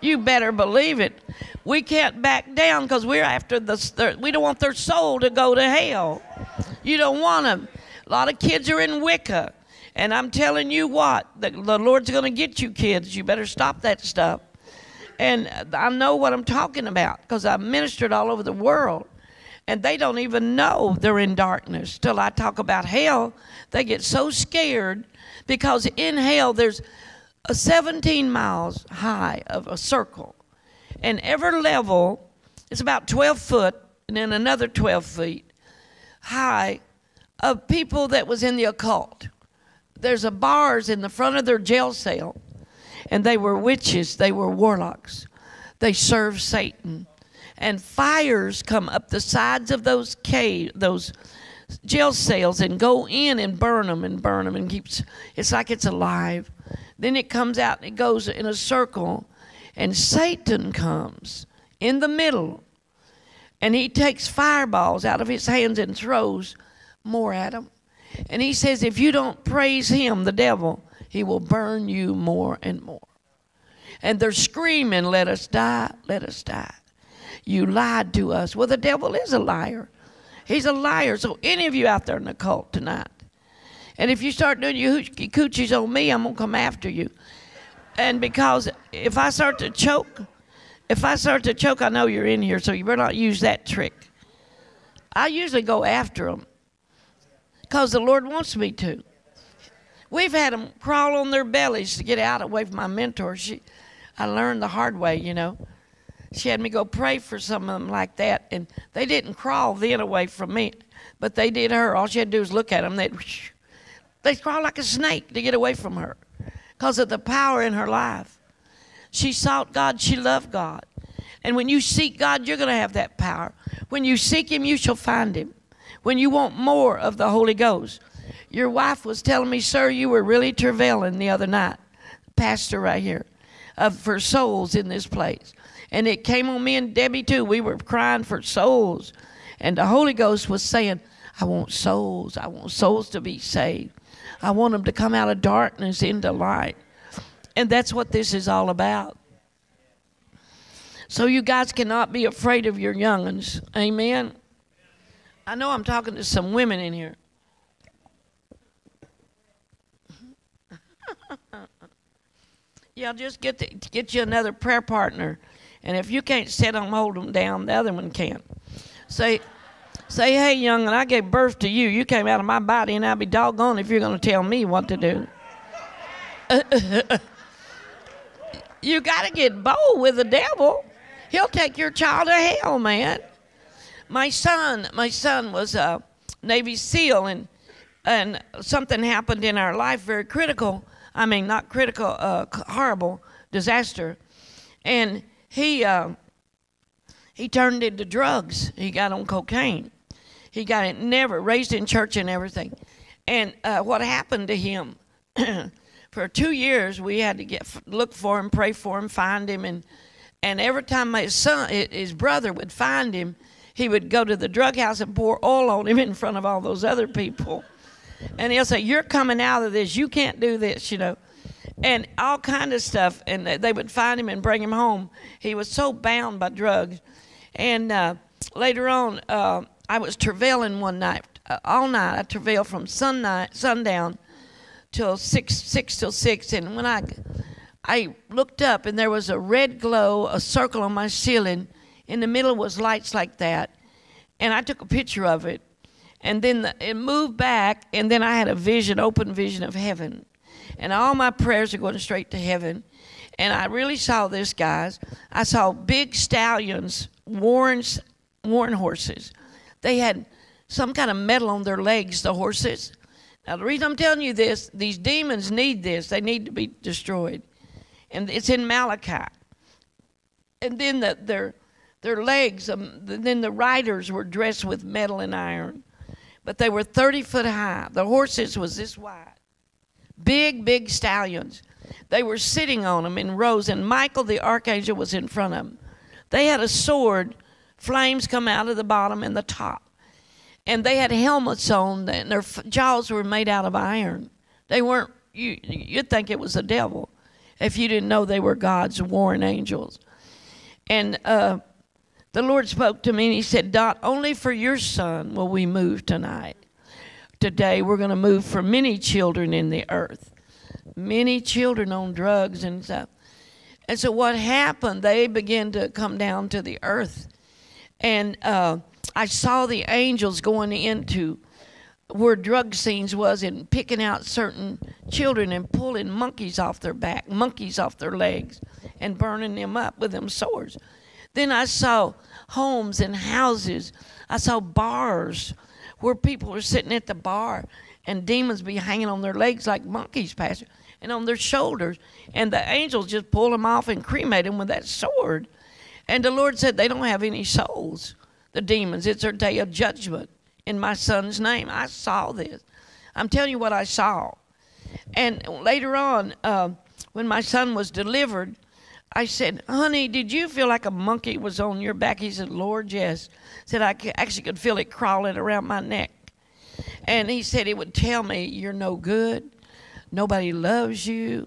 You better believe it. We can't back down because we're after the. We don't want their soul to go to hell. You don't want them. A lot of kids are in Wicca, and I'm telling you what, the, the Lord's going to get you kids. You better stop that stuff. And I know what I'm talking about because I've ministered all over the world and they don't even know they're in darkness. Till I talk about hell, they get so scared because in hell there's a 17 miles high of a circle, and every level is about 12 foot, and then another 12 feet high of people that was in the occult. There's a bars in the front of their jail cell, and they were witches, they were warlocks, they served Satan. And fires come up the sides of those cave those jail cells and go in and burn them and burn them and keeps it's like it's alive. Then it comes out and it goes in a circle and satan comes in the middle and he takes fireballs out of his hands and throws more at them and he says if you don't praise him the devil he will burn you more and more and they're screaming let us die let us die you lied to us. Well, the devil is a liar. He's a liar. So, any of you out there in the cult tonight, and if you start doing your coochies on me, I'm going to come after you. And because if I start to choke, if I start to choke, I know you're in here, so you better not use that trick. I usually go after them because the Lord wants me to. We've had them crawl on their bellies to get out away from my mentor. She, I learned the hard way, you know she had me go pray for some of them like that, and they didn't crawl then away from me, but they did her. All she had to do was look at them. They'd they crawl like a snake to get away from her because of the power in her life. She sought God. She loved God. And when you seek God, you're going to have that power. When you seek Him, you shall find Him. When you want more of the Holy Ghost. Your wife was telling me, sir, you were really travailing the other night, pastor right here, of, for souls in this place. And it came on me and Debbie too. We were crying for souls. And the Holy Ghost was saying, I want souls. I want souls to be saved. I want them to come out of darkness into light. And that's what this is all about. So you guys cannot be afraid of your young'uns. Amen. I know I'm talking to some women in here. Yeah, just get the, get you another prayer partner and if you can't sit them, hold them down, the other one can. Say, say, hey, young, and I gave birth to you. You came out of my body, and I'll be doggone if you're going to tell me what to do. you got to get bold with the devil. He'll take your child to hell, man. My son, my son was a Navy SEAL, and and something happened in our life very critical. I mean, not critical, uh, horrible disaster, and he uh, he turned into drugs. He got on cocaine. He got it never raised in church and everything. And uh, what happened to him? for two years, we had to get look for him, pray for him, find him, and and every time my son, his brother, would find him, he would go to the drug house and pour oil on him in front of all those other people. And he'll say, "You're coming out of this. You can't do this," you know and all kind of stuff. And they would find him and bring him home. He was so bound by drugs. And uh, later on, uh, I was travailing one night, uh, all night. I travailed from sundown till six six till six, and when I I looked up and there was a red glow, a circle on my ceiling. In the middle was lights like that, and I took a picture of it. And then the, it moved back, and then I had a vision, open vision of heaven, and all my prayers are going straight to heaven. And I really saw this, guys. I saw big stallions, worn, worn horses. They had some kind of metal on their legs, the horses. Now, the reason I'm telling you this, these demons need this. They need to be destroyed. And it's in Malachi. And then the, their, their legs, um, then the riders were dressed with metal and iron. But they were 30 foot high. The horses was this wide. Big, big stallions. They were sitting on them in rows, and Michael the archangel was in front of them. They had a sword, flames come out of the bottom and the top. And they had helmets on, and their jaws were made out of iron. They weren't, you, you'd think it was the devil if you didn't know they were God's warring angels. And uh, the Lord spoke to me and He said, Dot, only for your son will we move tonight. Today, we're going to move for many children in the earth many children on drugs and stuff. And so what happened? They began to come down to the earth, and uh, I saw the angels going into where drug scenes was and picking out certain children and pulling monkeys off their back, monkeys off their legs, and burning them up with them swords. Then I saw homes and houses. I saw bars where people were sitting at the bar and demons be hanging on their legs like monkeys, Pastor and on their shoulders. And the angels just pull them off and cremate them with that sword. And the Lord said they don't have any souls, the demons. It's their day of judgment in my son's name. I saw this. I'm telling you what I saw. And later on, uh, when my son was delivered, I said, Honey, did you feel like a monkey was on your back? He said, Lord, yes. Said, I actually could feel it crawling around my neck. And he said, It would tell me you're no good nobody loves you.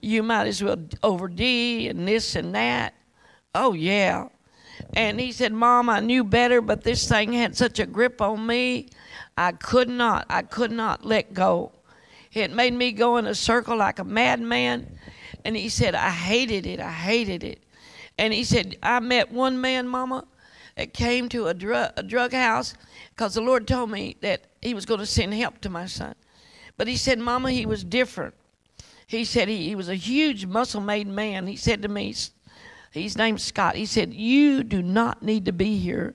You might as well OD and this and that. Oh, yeah. And he said, Mom, I knew better, but this thing had such a grip on me, I could not, I could not let go. It made me go in a circle like a madman. And he said, I hated it, I hated it. And he said, I met one man, Mama, that came to a, dr- a drug house because the Lord told me that he was going to send help to my son. But he said, Mama, he was different. He said he, he was a huge muscle made man. He said to me, his name's Scott. He said, You do not need to be here.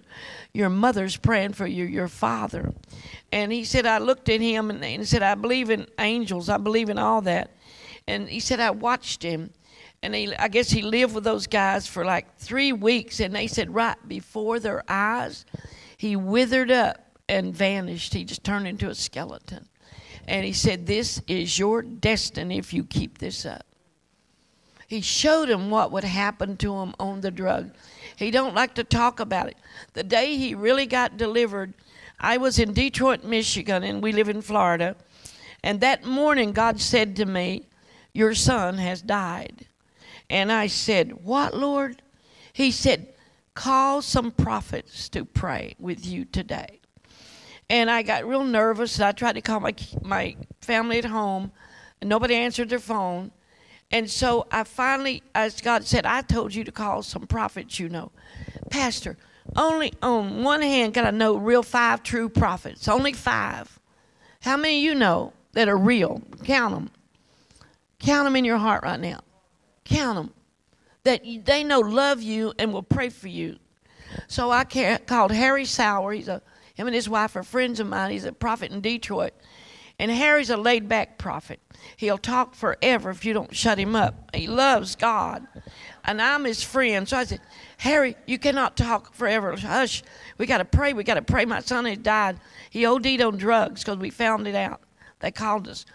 Your mother's praying for you, your father. And he said, I looked at him and, and said, I believe in angels. I believe in all that. And he said, I watched him. And he, I guess he lived with those guys for like three weeks. And they said, right before their eyes, he withered up and vanished. He just turned into a skeleton. And he said, This is your destiny if you keep this up. He showed him what would happen to him on the drug. He don't like to talk about it. The day he really got delivered, I was in Detroit, Michigan, and we live in Florida. And that morning, God said to me, Your son has died. And I said, What, Lord? He said, Call some prophets to pray with you today. And I got real nervous. I tried to call my my family at home, and nobody answered their phone. And so I finally, as God said, I told you to call some prophets you know. Pastor, only on one hand can I know real five true prophets. Only five. How many you know that are real? Count them. Count them in your heart right now. Count them. That they know love you and will pray for you. So I called Harry Sauer. He's a him and his wife are friends of mine. He's a prophet in Detroit. And Harry's a laid back prophet. He'll talk forever if you don't shut him up. He loves God. And I'm his friend. So I said, Harry, you cannot talk forever. Hush. We got to pray. We got to pray. My son has died. He OD'd on drugs because we found it out. They called us.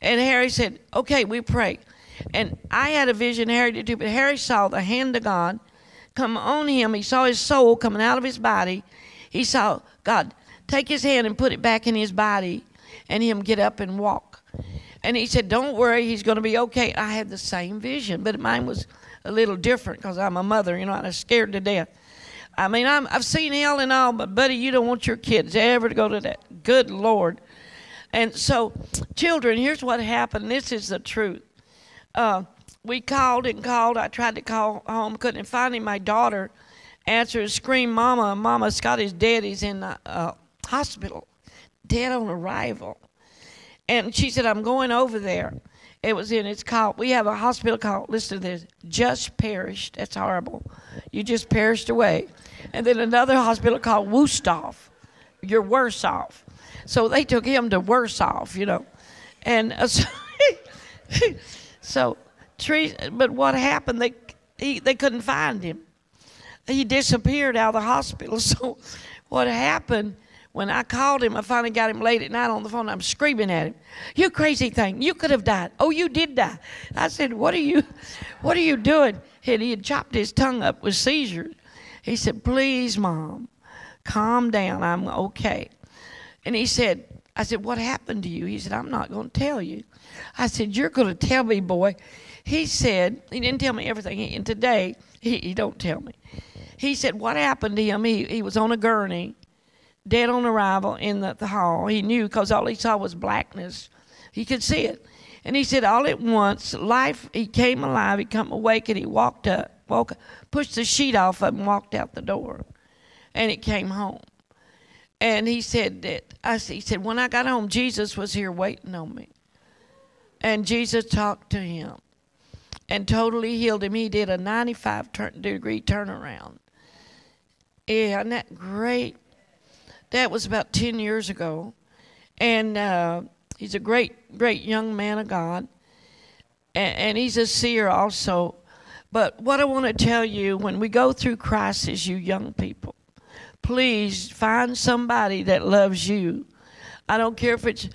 And Harry said, okay, we pray. And I had a vision, Harry did too, but Harry saw the hand of God come on him. He saw his soul coming out of his body. He saw God take his hand and put it back in his body and him get up and walk. And he said, Don't worry, he's going to be okay. I had the same vision, but mine was a little different because I'm a mother, you know, I was scared to death. I mean, i have seen hell and all, but buddy, you don't want your kids ever to go to that. Good Lord. And so, children, here's what happened. This is the truth. Uh, we called and called. I tried to call home, couldn't. find him. my daughter answered screamed, Mama, Mama, Scott is dead. He's in the uh, hospital, dead on arrival. And she said, I'm going over there. It was in, it's called, we have a hospital called, listen to this, Jess Parrish. That's horrible. You just perished away. And then another hospital called Wuesthoff. You're worse off. So they took him to worse off, you know. And uh, so, so but what happened? They he, they couldn't find him. He disappeared out of the hospital. So what happened? When I called him, I finally got him late at night on the phone. I'm screaming at him, "You crazy thing! You could have died. Oh, you did die." I said, "What are you, what are you doing?" And he had chopped his tongue up with seizures. He said, "Please, mom, calm down. I'm okay." And he said, "I said, what happened to you?" He said, "I'm not going to tell you." I said, "You're going to tell me, boy." He said, he didn't tell me everything, and today he, he don't tell me. He said what happened to him. He he was on a gurney, dead on arrival in the, the hall. He knew because all he saw was blackness. He could see it, and he said all at once, life. He came alive. He come awake, and he walked up, woke, pushed the sheet off of him, walked out the door, and it came home. And he said that I he said when I got home, Jesus was here waiting on me. And Jesus talked to him and totally healed him. He did a 95 turn, degree turnaround. Yeah, isn't that great? That was about 10 years ago. And uh, he's a great, great young man of God. And, and he's a seer also. But what I want to tell you when we go through crisis, you young people, please find somebody that loves you I don't care if it's,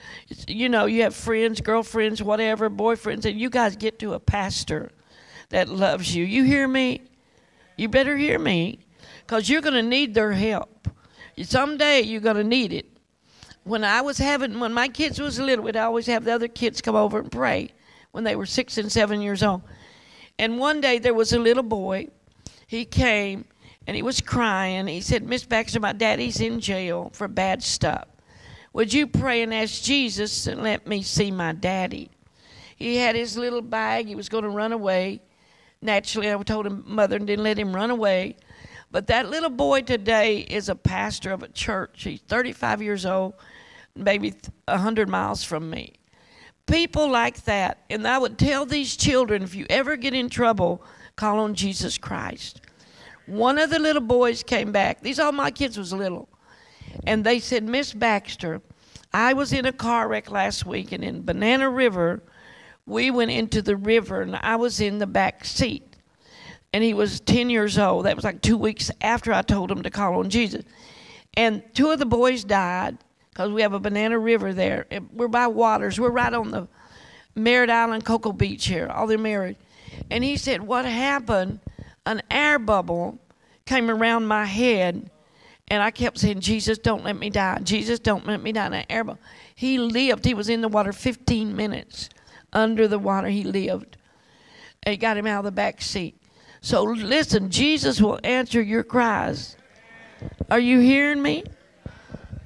you know, you have friends, girlfriends, whatever, boyfriends, and you guys get to a pastor that loves you. You hear me? You better hear me because you're going to need their help. Someday you're going to need it. When I was having, when my kids was little, we'd always have the other kids come over and pray when they were six and seven years old. And one day there was a little boy. He came and he was crying. He said, Miss Baxter, my daddy's in jail for bad stuff. Would you pray and ask Jesus and let me see my daddy? He had his little bag. He was going to run away. Naturally, I told him, mother, didn't let him run away. But that little boy today is a pastor of a church. He's 35 years old, maybe 100 miles from me. People like that. And I would tell these children if you ever get in trouble, call on Jesus Christ. One of the little boys came back. These all my kids was little and they said, Miss Baxter, I was in a car wreck last week, and in Banana River, we went into the river, and I was in the back seat. And he was 10 years old. That was like two weeks after I told him to call on Jesus. And two of the boys died because we have a Banana River there. We're by waters. We're right on the Merritt Island, Cocoa Beach here. All they're married. And he said, What happened? An air bubble came around my head and I kept saying, Jesus, don't let me die. Jesus, don't let me die. And air bubble. He lived. He was in the water 15 minutes. Under the water, he lived. And got him out of the back seat. So listen, Jesus will answer your cries. Are you hearing me?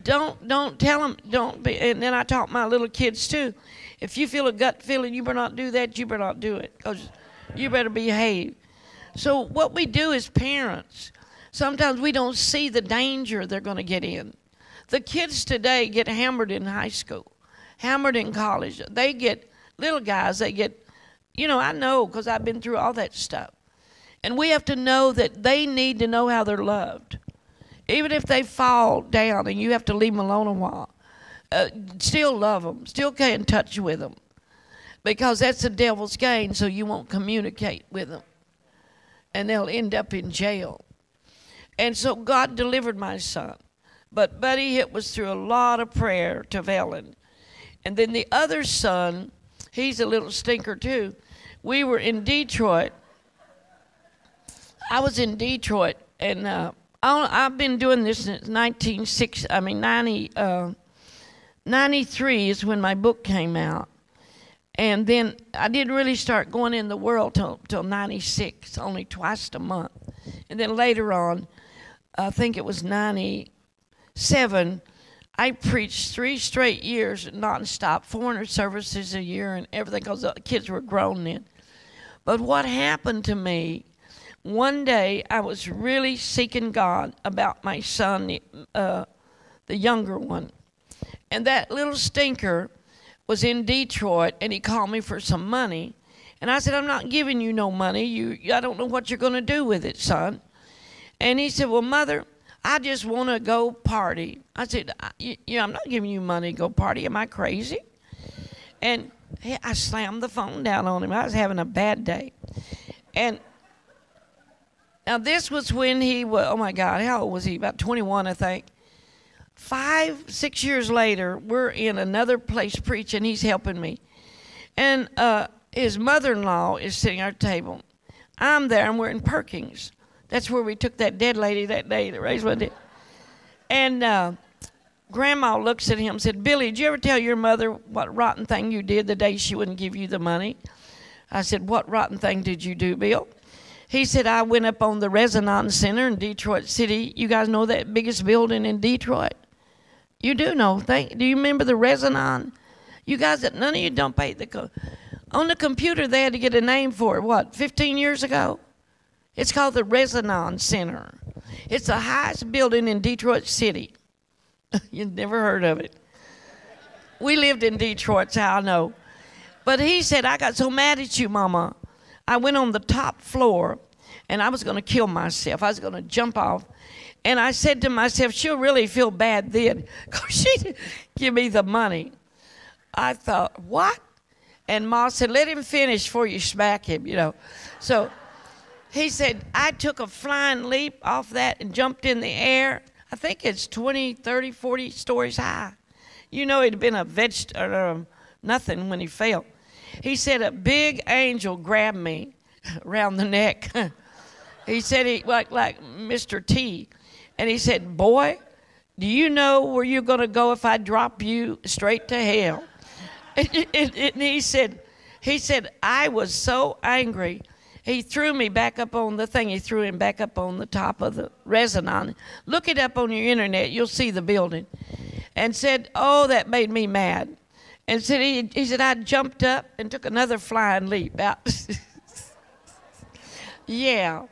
Don't don't tell him. Don't be. And then I taught my little kids too. If you feel a gut feeling, you better not do that. You better not do it because you better behave. So what we do as parents, Sometimes we don't see the danger they're going to get in. The kids today get hammered in high school, hammered in college. They get, little guys, they get, you know, I know because I've been through all that stuff. And we have to know that they need to know how they're loved. Even if they fall down and you have to leave them alone a while, uh, still love them, still get in touch with them. Because that's the devil's game, so you won't communicate with them. And they'll end up in jail. And so God delivered my son. But Buddy, it was through a lot of prayer to Velen. And then the other son, he's a little stinker too. We were in Detroit. I was in Detroit, and uh, I've been doing this since 1960. I mean, 90, uh, 93 is when my book came out. And then I didn't really start going in the world till, till 96, only twice a month. And then later on, I think it was 97, I preached three straight years nonstop, 400 services a year and everything because the kids were grown then. But what happened to me, one day I was really seeking God about my son, uh, the younger one. And that little stinker was in Detroit and he called me for some money. And I said, I'm not giving you no money. You, I don't know what you're going to do with it, son. And he said, Well, mother, I just want to go party. I said, Yeah, I'm not giving you money to go party. Am I crazy? And I slammed the phone down on him. I was having a bad day. And now this was when he was, oh my God, how old was he? About 21, I think. Five, six years later, we're in another place preaching. He's helping me. And uh, his mother in law is sitting at our table. I'm there, and we're in Perkins. That's where we took that dead lady that day that raised my dead. And uh, Grandma looks at him and said, Billy, did you ever tell your mother what rotten thing you did the day she wouldn't give you the money? I said, What rotten thing did you do, Bill? He said, I went up on the Renaissance Center in Detroit City. You guys know that biggest building in Detroit? You do know. Do you remember the Renaissance? You guys, none of you don't pay the. Co- on the computer, they had to get a name for it, what, 15 years ago? It's called the Renaissance Center. It's the highest building in Detroit City. You've never heard of it. We lived in Detroit, so I know. But he said, I got so mad at you, Mama. I went on the top floor and I was going to kill myself. I was going to jump off. And I said to myself, she'll really feel bad then because she didn't give me the money. I thought, what? And Ma said, let him finish before you smack him, you know. So he said, I took a flying leap off that and jumped in the air. I think it's 20, 30, 40 stories high. You know, he'd been a vegetable, uh, nothing when he fell. He said, a big angel grabbed me around the neck. he said, he like, like Mr. T. And he said, Boy, do you know where you're going to go if I drop you straight to hell? and, and, and he said, he said, I was so angry he threw me back up on the thing. He threw him back up on the top of the Renaissance. Look it up on your internet. You'll see the building. And said, "Oh, that made me mad." And said he, he said I jumped up and took another flying leap out. yeah,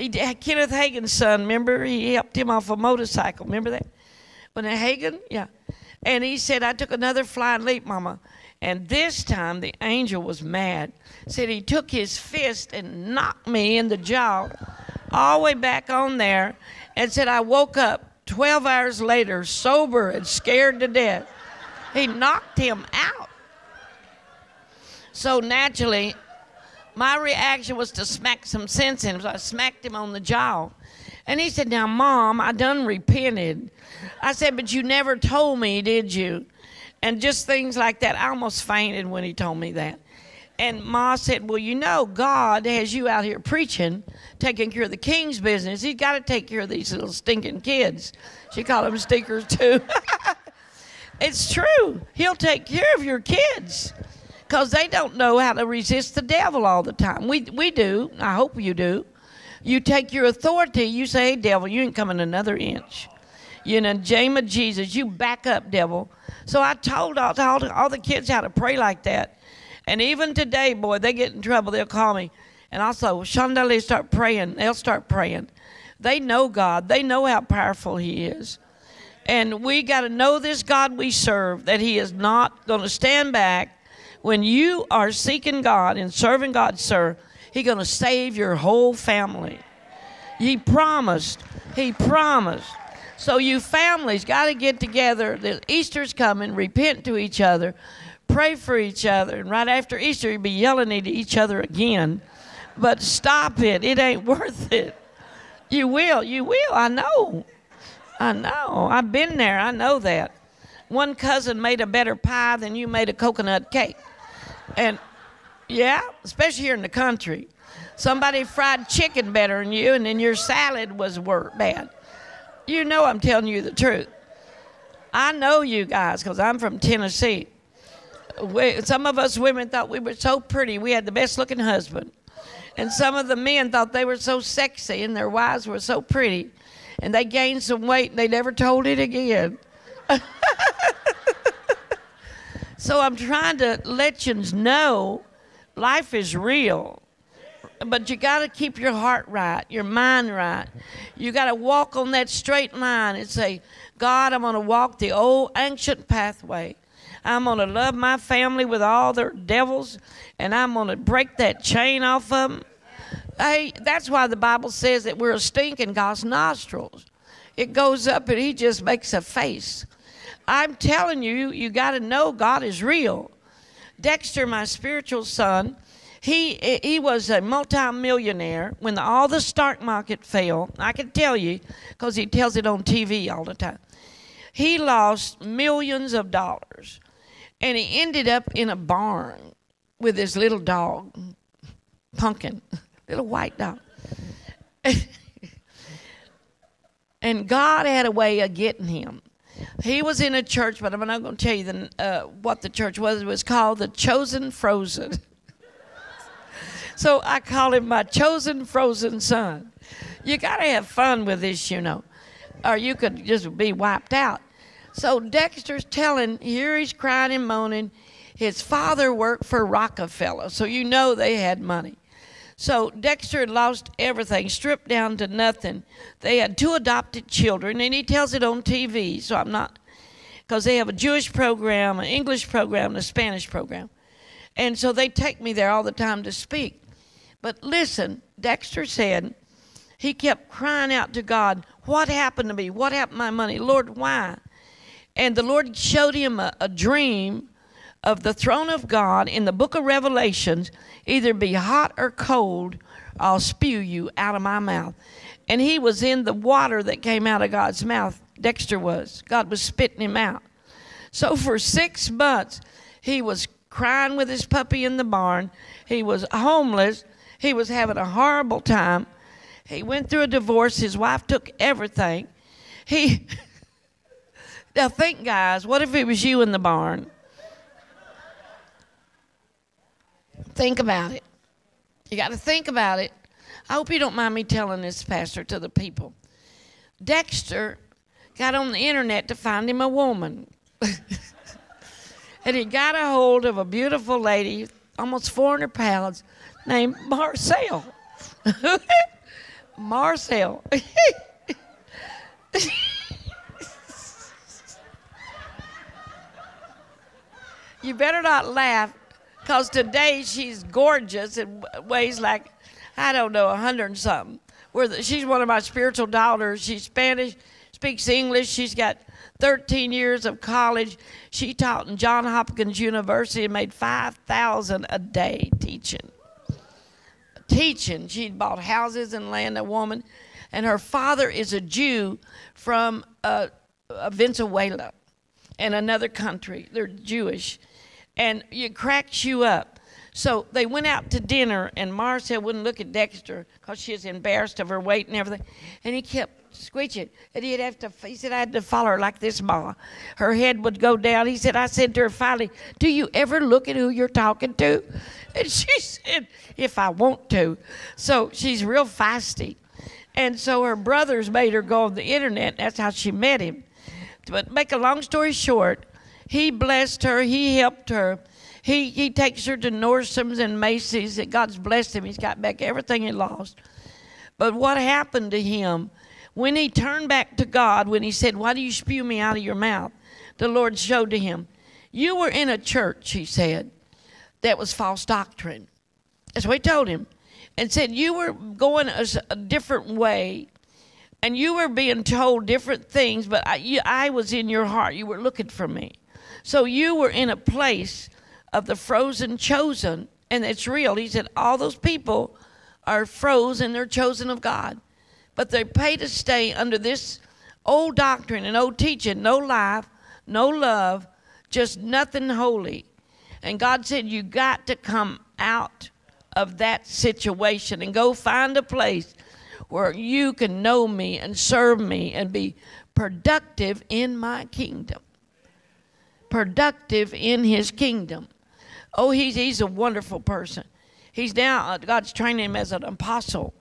he Kenneth Hagin's son. Remember, he helped him off a motorcycle. Remember that? When Hagin, yeah. And he said, I took another flying leap, Mama. And this time the angel was mad. Said he took his fist and knocked me in the jaw all the way back on there and said I woke up 12 hours later sober and scared to death. He knocked him out. So naturally, my reaction was to smack some sense in him. So I smacked him on the jaw. And he said, Now, Mom, I done repented. I said, But you never told me, did you? and just things like that. I almost fainted when he told me that. And Ma said, Well, you know, God has you out here preaching, taking care of the king's business. He's got to take care of these little stinking kids. She called them stinkers too. it's true. He'll take care of your kids because they don't know how to resist the devil all the time. We, we do. I hope you do. You take your authority, you say, Hey, devil, you ain't coming another inch. You know, name of Jesus, you back up, devil so I told all, told all the kids how to pray like that. And even today, boy, they get in trouble. They'll call me. And I'll say, well, start praying. They'll start praying. They know God. They know how powerful He is. And we got to know this God we serve, that He is not going to stand back. When you are seeking God and serving God, sir, He's going to save your whole family. He promised. He promised. So you families got to get together. The Easter's coming. Repent to each other. Pray for each other. And right after Easter, you'll be yelling at each other again. But stop it. It ain't worth it. You will. You will. I know. I know. I've been there. I know that. One cousin made a better pie than you made a coconut cake. And yeah, especially here in the country. Somebody fried chicken better than you, and then your salad was bad. You know I'm telling you the truth. I know you guys because I'm from Tennessee. We, some of us women thought we were so pretty. We had the best looking husband. And some of the men thought they were so sexy and their wives were so pretty. And they gained some weight and they never told it again. so I'm trying to let you know life is real. But you got to keep your heart right, your mind right. You got to walk on that straight line and say, God, I'm going to walk the old ancient pathway. I'm going to love my family with all their devils, and I'm going to break that chain off of them. Hey, that's why the Bible says that we're a stink in God's nostrils. It goes up and He just makes a face. I'm telling you, you got to know God is real. Dexter, my spiritual son, he he was a multimillionaire when the, all the stock market fell. I can tell you because he tells it on TV all the time. He lost millions of dollars, and he ended up in a barn with his little dog, Pumpkin, little white dog. and God had a way of getting him. He was in a church, but I'm not going to tell you the, uh, what the church was. It was called the Chosen Frozen. so I call him my chosen frozen son. You got to have fun with this, you know, or you could just be wiped out. So Dexter's telling, here he's crying and moaning. His father worked for Rockefeller, so you know they had money. So Dexter had lost everything, stripped down to nothing. They had two adopted children, and he tells it on TV, so I'm not, because they have a Jewish program, an English program, and a Spanish program. And so they take me there all the time to speak. But listen, Dexter said, he kept crying out to God, What happened to me? What happened to my money? Lord, why? And the Lord showed him a, a dream of the throne of God in the book of Revelations, either be hot or cold, I'll spew you out of my mouth. And he was in the water that came out of God's mouth. Dexter was. God was spitting him out. So for six months, he was crying with his puppy in the barn. He was homeless. He was having a horrible time. He went through a divorce. His wife took everything. He. now think, guys, what if it was you in the barn? Think about it. You got to think about it. I hope you don't mind me telling this, Pastor, to the people. Dexter got on the internet to find him a woman. and he got a hold of a beautiful lady, almost 400 pounds, named Marcel. Marcel. you better not laugh because today she's gorgeous and weighs like, I don't know, a hundred and something. The, she's one of my spiritual daughters. She's Spanish, speaks English. She's got 13 years of college. She taught in John Hopkins University and made 5000 a day teaching. Teaching. She'd bought houses and land, a woman. And her father is a Jew from uh, uh, Venezuela and another country. They're Jewish and it cracks you up. So they went out to dinner, and Marcel wouldn't look at Dexter because she was embarrassed of her weight and everything. And he kept screeching. And he'd have to, he said, I had to follow her like this, Ma. Her head would go down. He said, I said to her finally, Do you ever look at who you're talking to? And she said, If I want to. So she's real feisty. And so her brothers made her go on the internet. That's how she met him. But make a long story short, he blessed her. He helped her. He, he takes her to Nordstrom's and Macy's. God's blessed him. He's got back everything he lost. But what happened to him when he turned back to God, when he said, Why do you spew me out of your mouth? The Lord showed to him, You were in a church, he said, that was false doctrine. That's what he told him. And said, You were going a, a different way and you were being told different things, but I, you, I was in your heart. You were looking for me. So you were in a place of the frozen chosen, and it's real. He said, All those people are frozen, they're chosen of God. But they pay to stay under this old doctrine and old teaching no life, no love, just nothing holy. And God said, You got to come out of that situation and go find a place where you can know me and serve me and be productive in my kingdom productive in his kingdom. Oh, he's, he's a wonderful person. He's now, uh, God's training him as an apostle.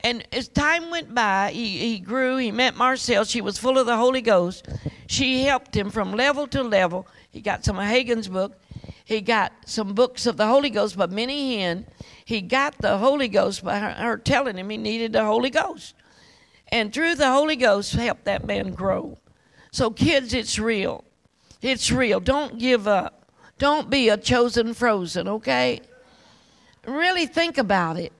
And as time went by, he, he grew. He met Marcel. She was full of the Holy Ghost. She helped him from level to level. He got some of Hagin's book. He got some books of the Holy Ghost by Benny Hinn. He got the Holy Ghost by her, her telling him he needed the Holy Ghost. And through the Holy Ghost, helped that man grow. So, kids, it's real. It's real. Don't give up. Don't be a chosen frozen, okay? Really think about it.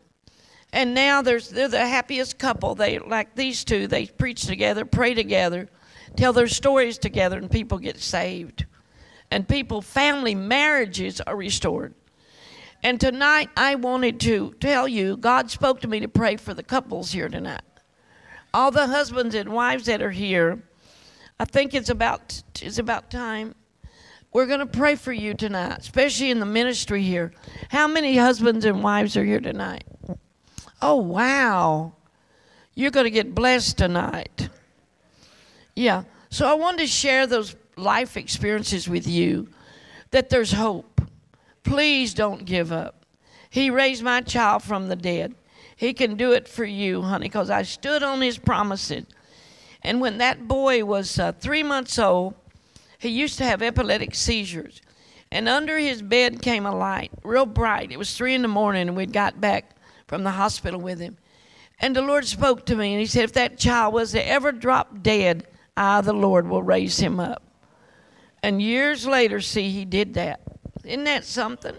And now there's, they're the happiest couple. They like these two. They preach together, pray together, tell their stories together, and people get saved. And people, family marriages are restored. And tonight, I wanted to tell you, God spoke to me to pray for the couples here tonight. All the husbands and wives that are here, I think it's about it's about time. We're going to pray for you tonight, especially in the ministry here. How many husbands and wives are here tonight? Oh, wow. You're going to get blessed tonight. Yeah. So I wanted to share those life experiences with you that there's hope. Please don't give up. He raised my child from the dead. He can do it for you, honey, because I stood on his promises. And when that boy was uh, three months old, he used to have epileptic seizures. And under his bed came a light, real bright. It was three in the morning, and we'd got back from the hospital with him. And the Lord spoke to me, and He said, If that child was to ever drop dead, I, the Lord, will raise him up. And years later, see, He did that. Isn't that something?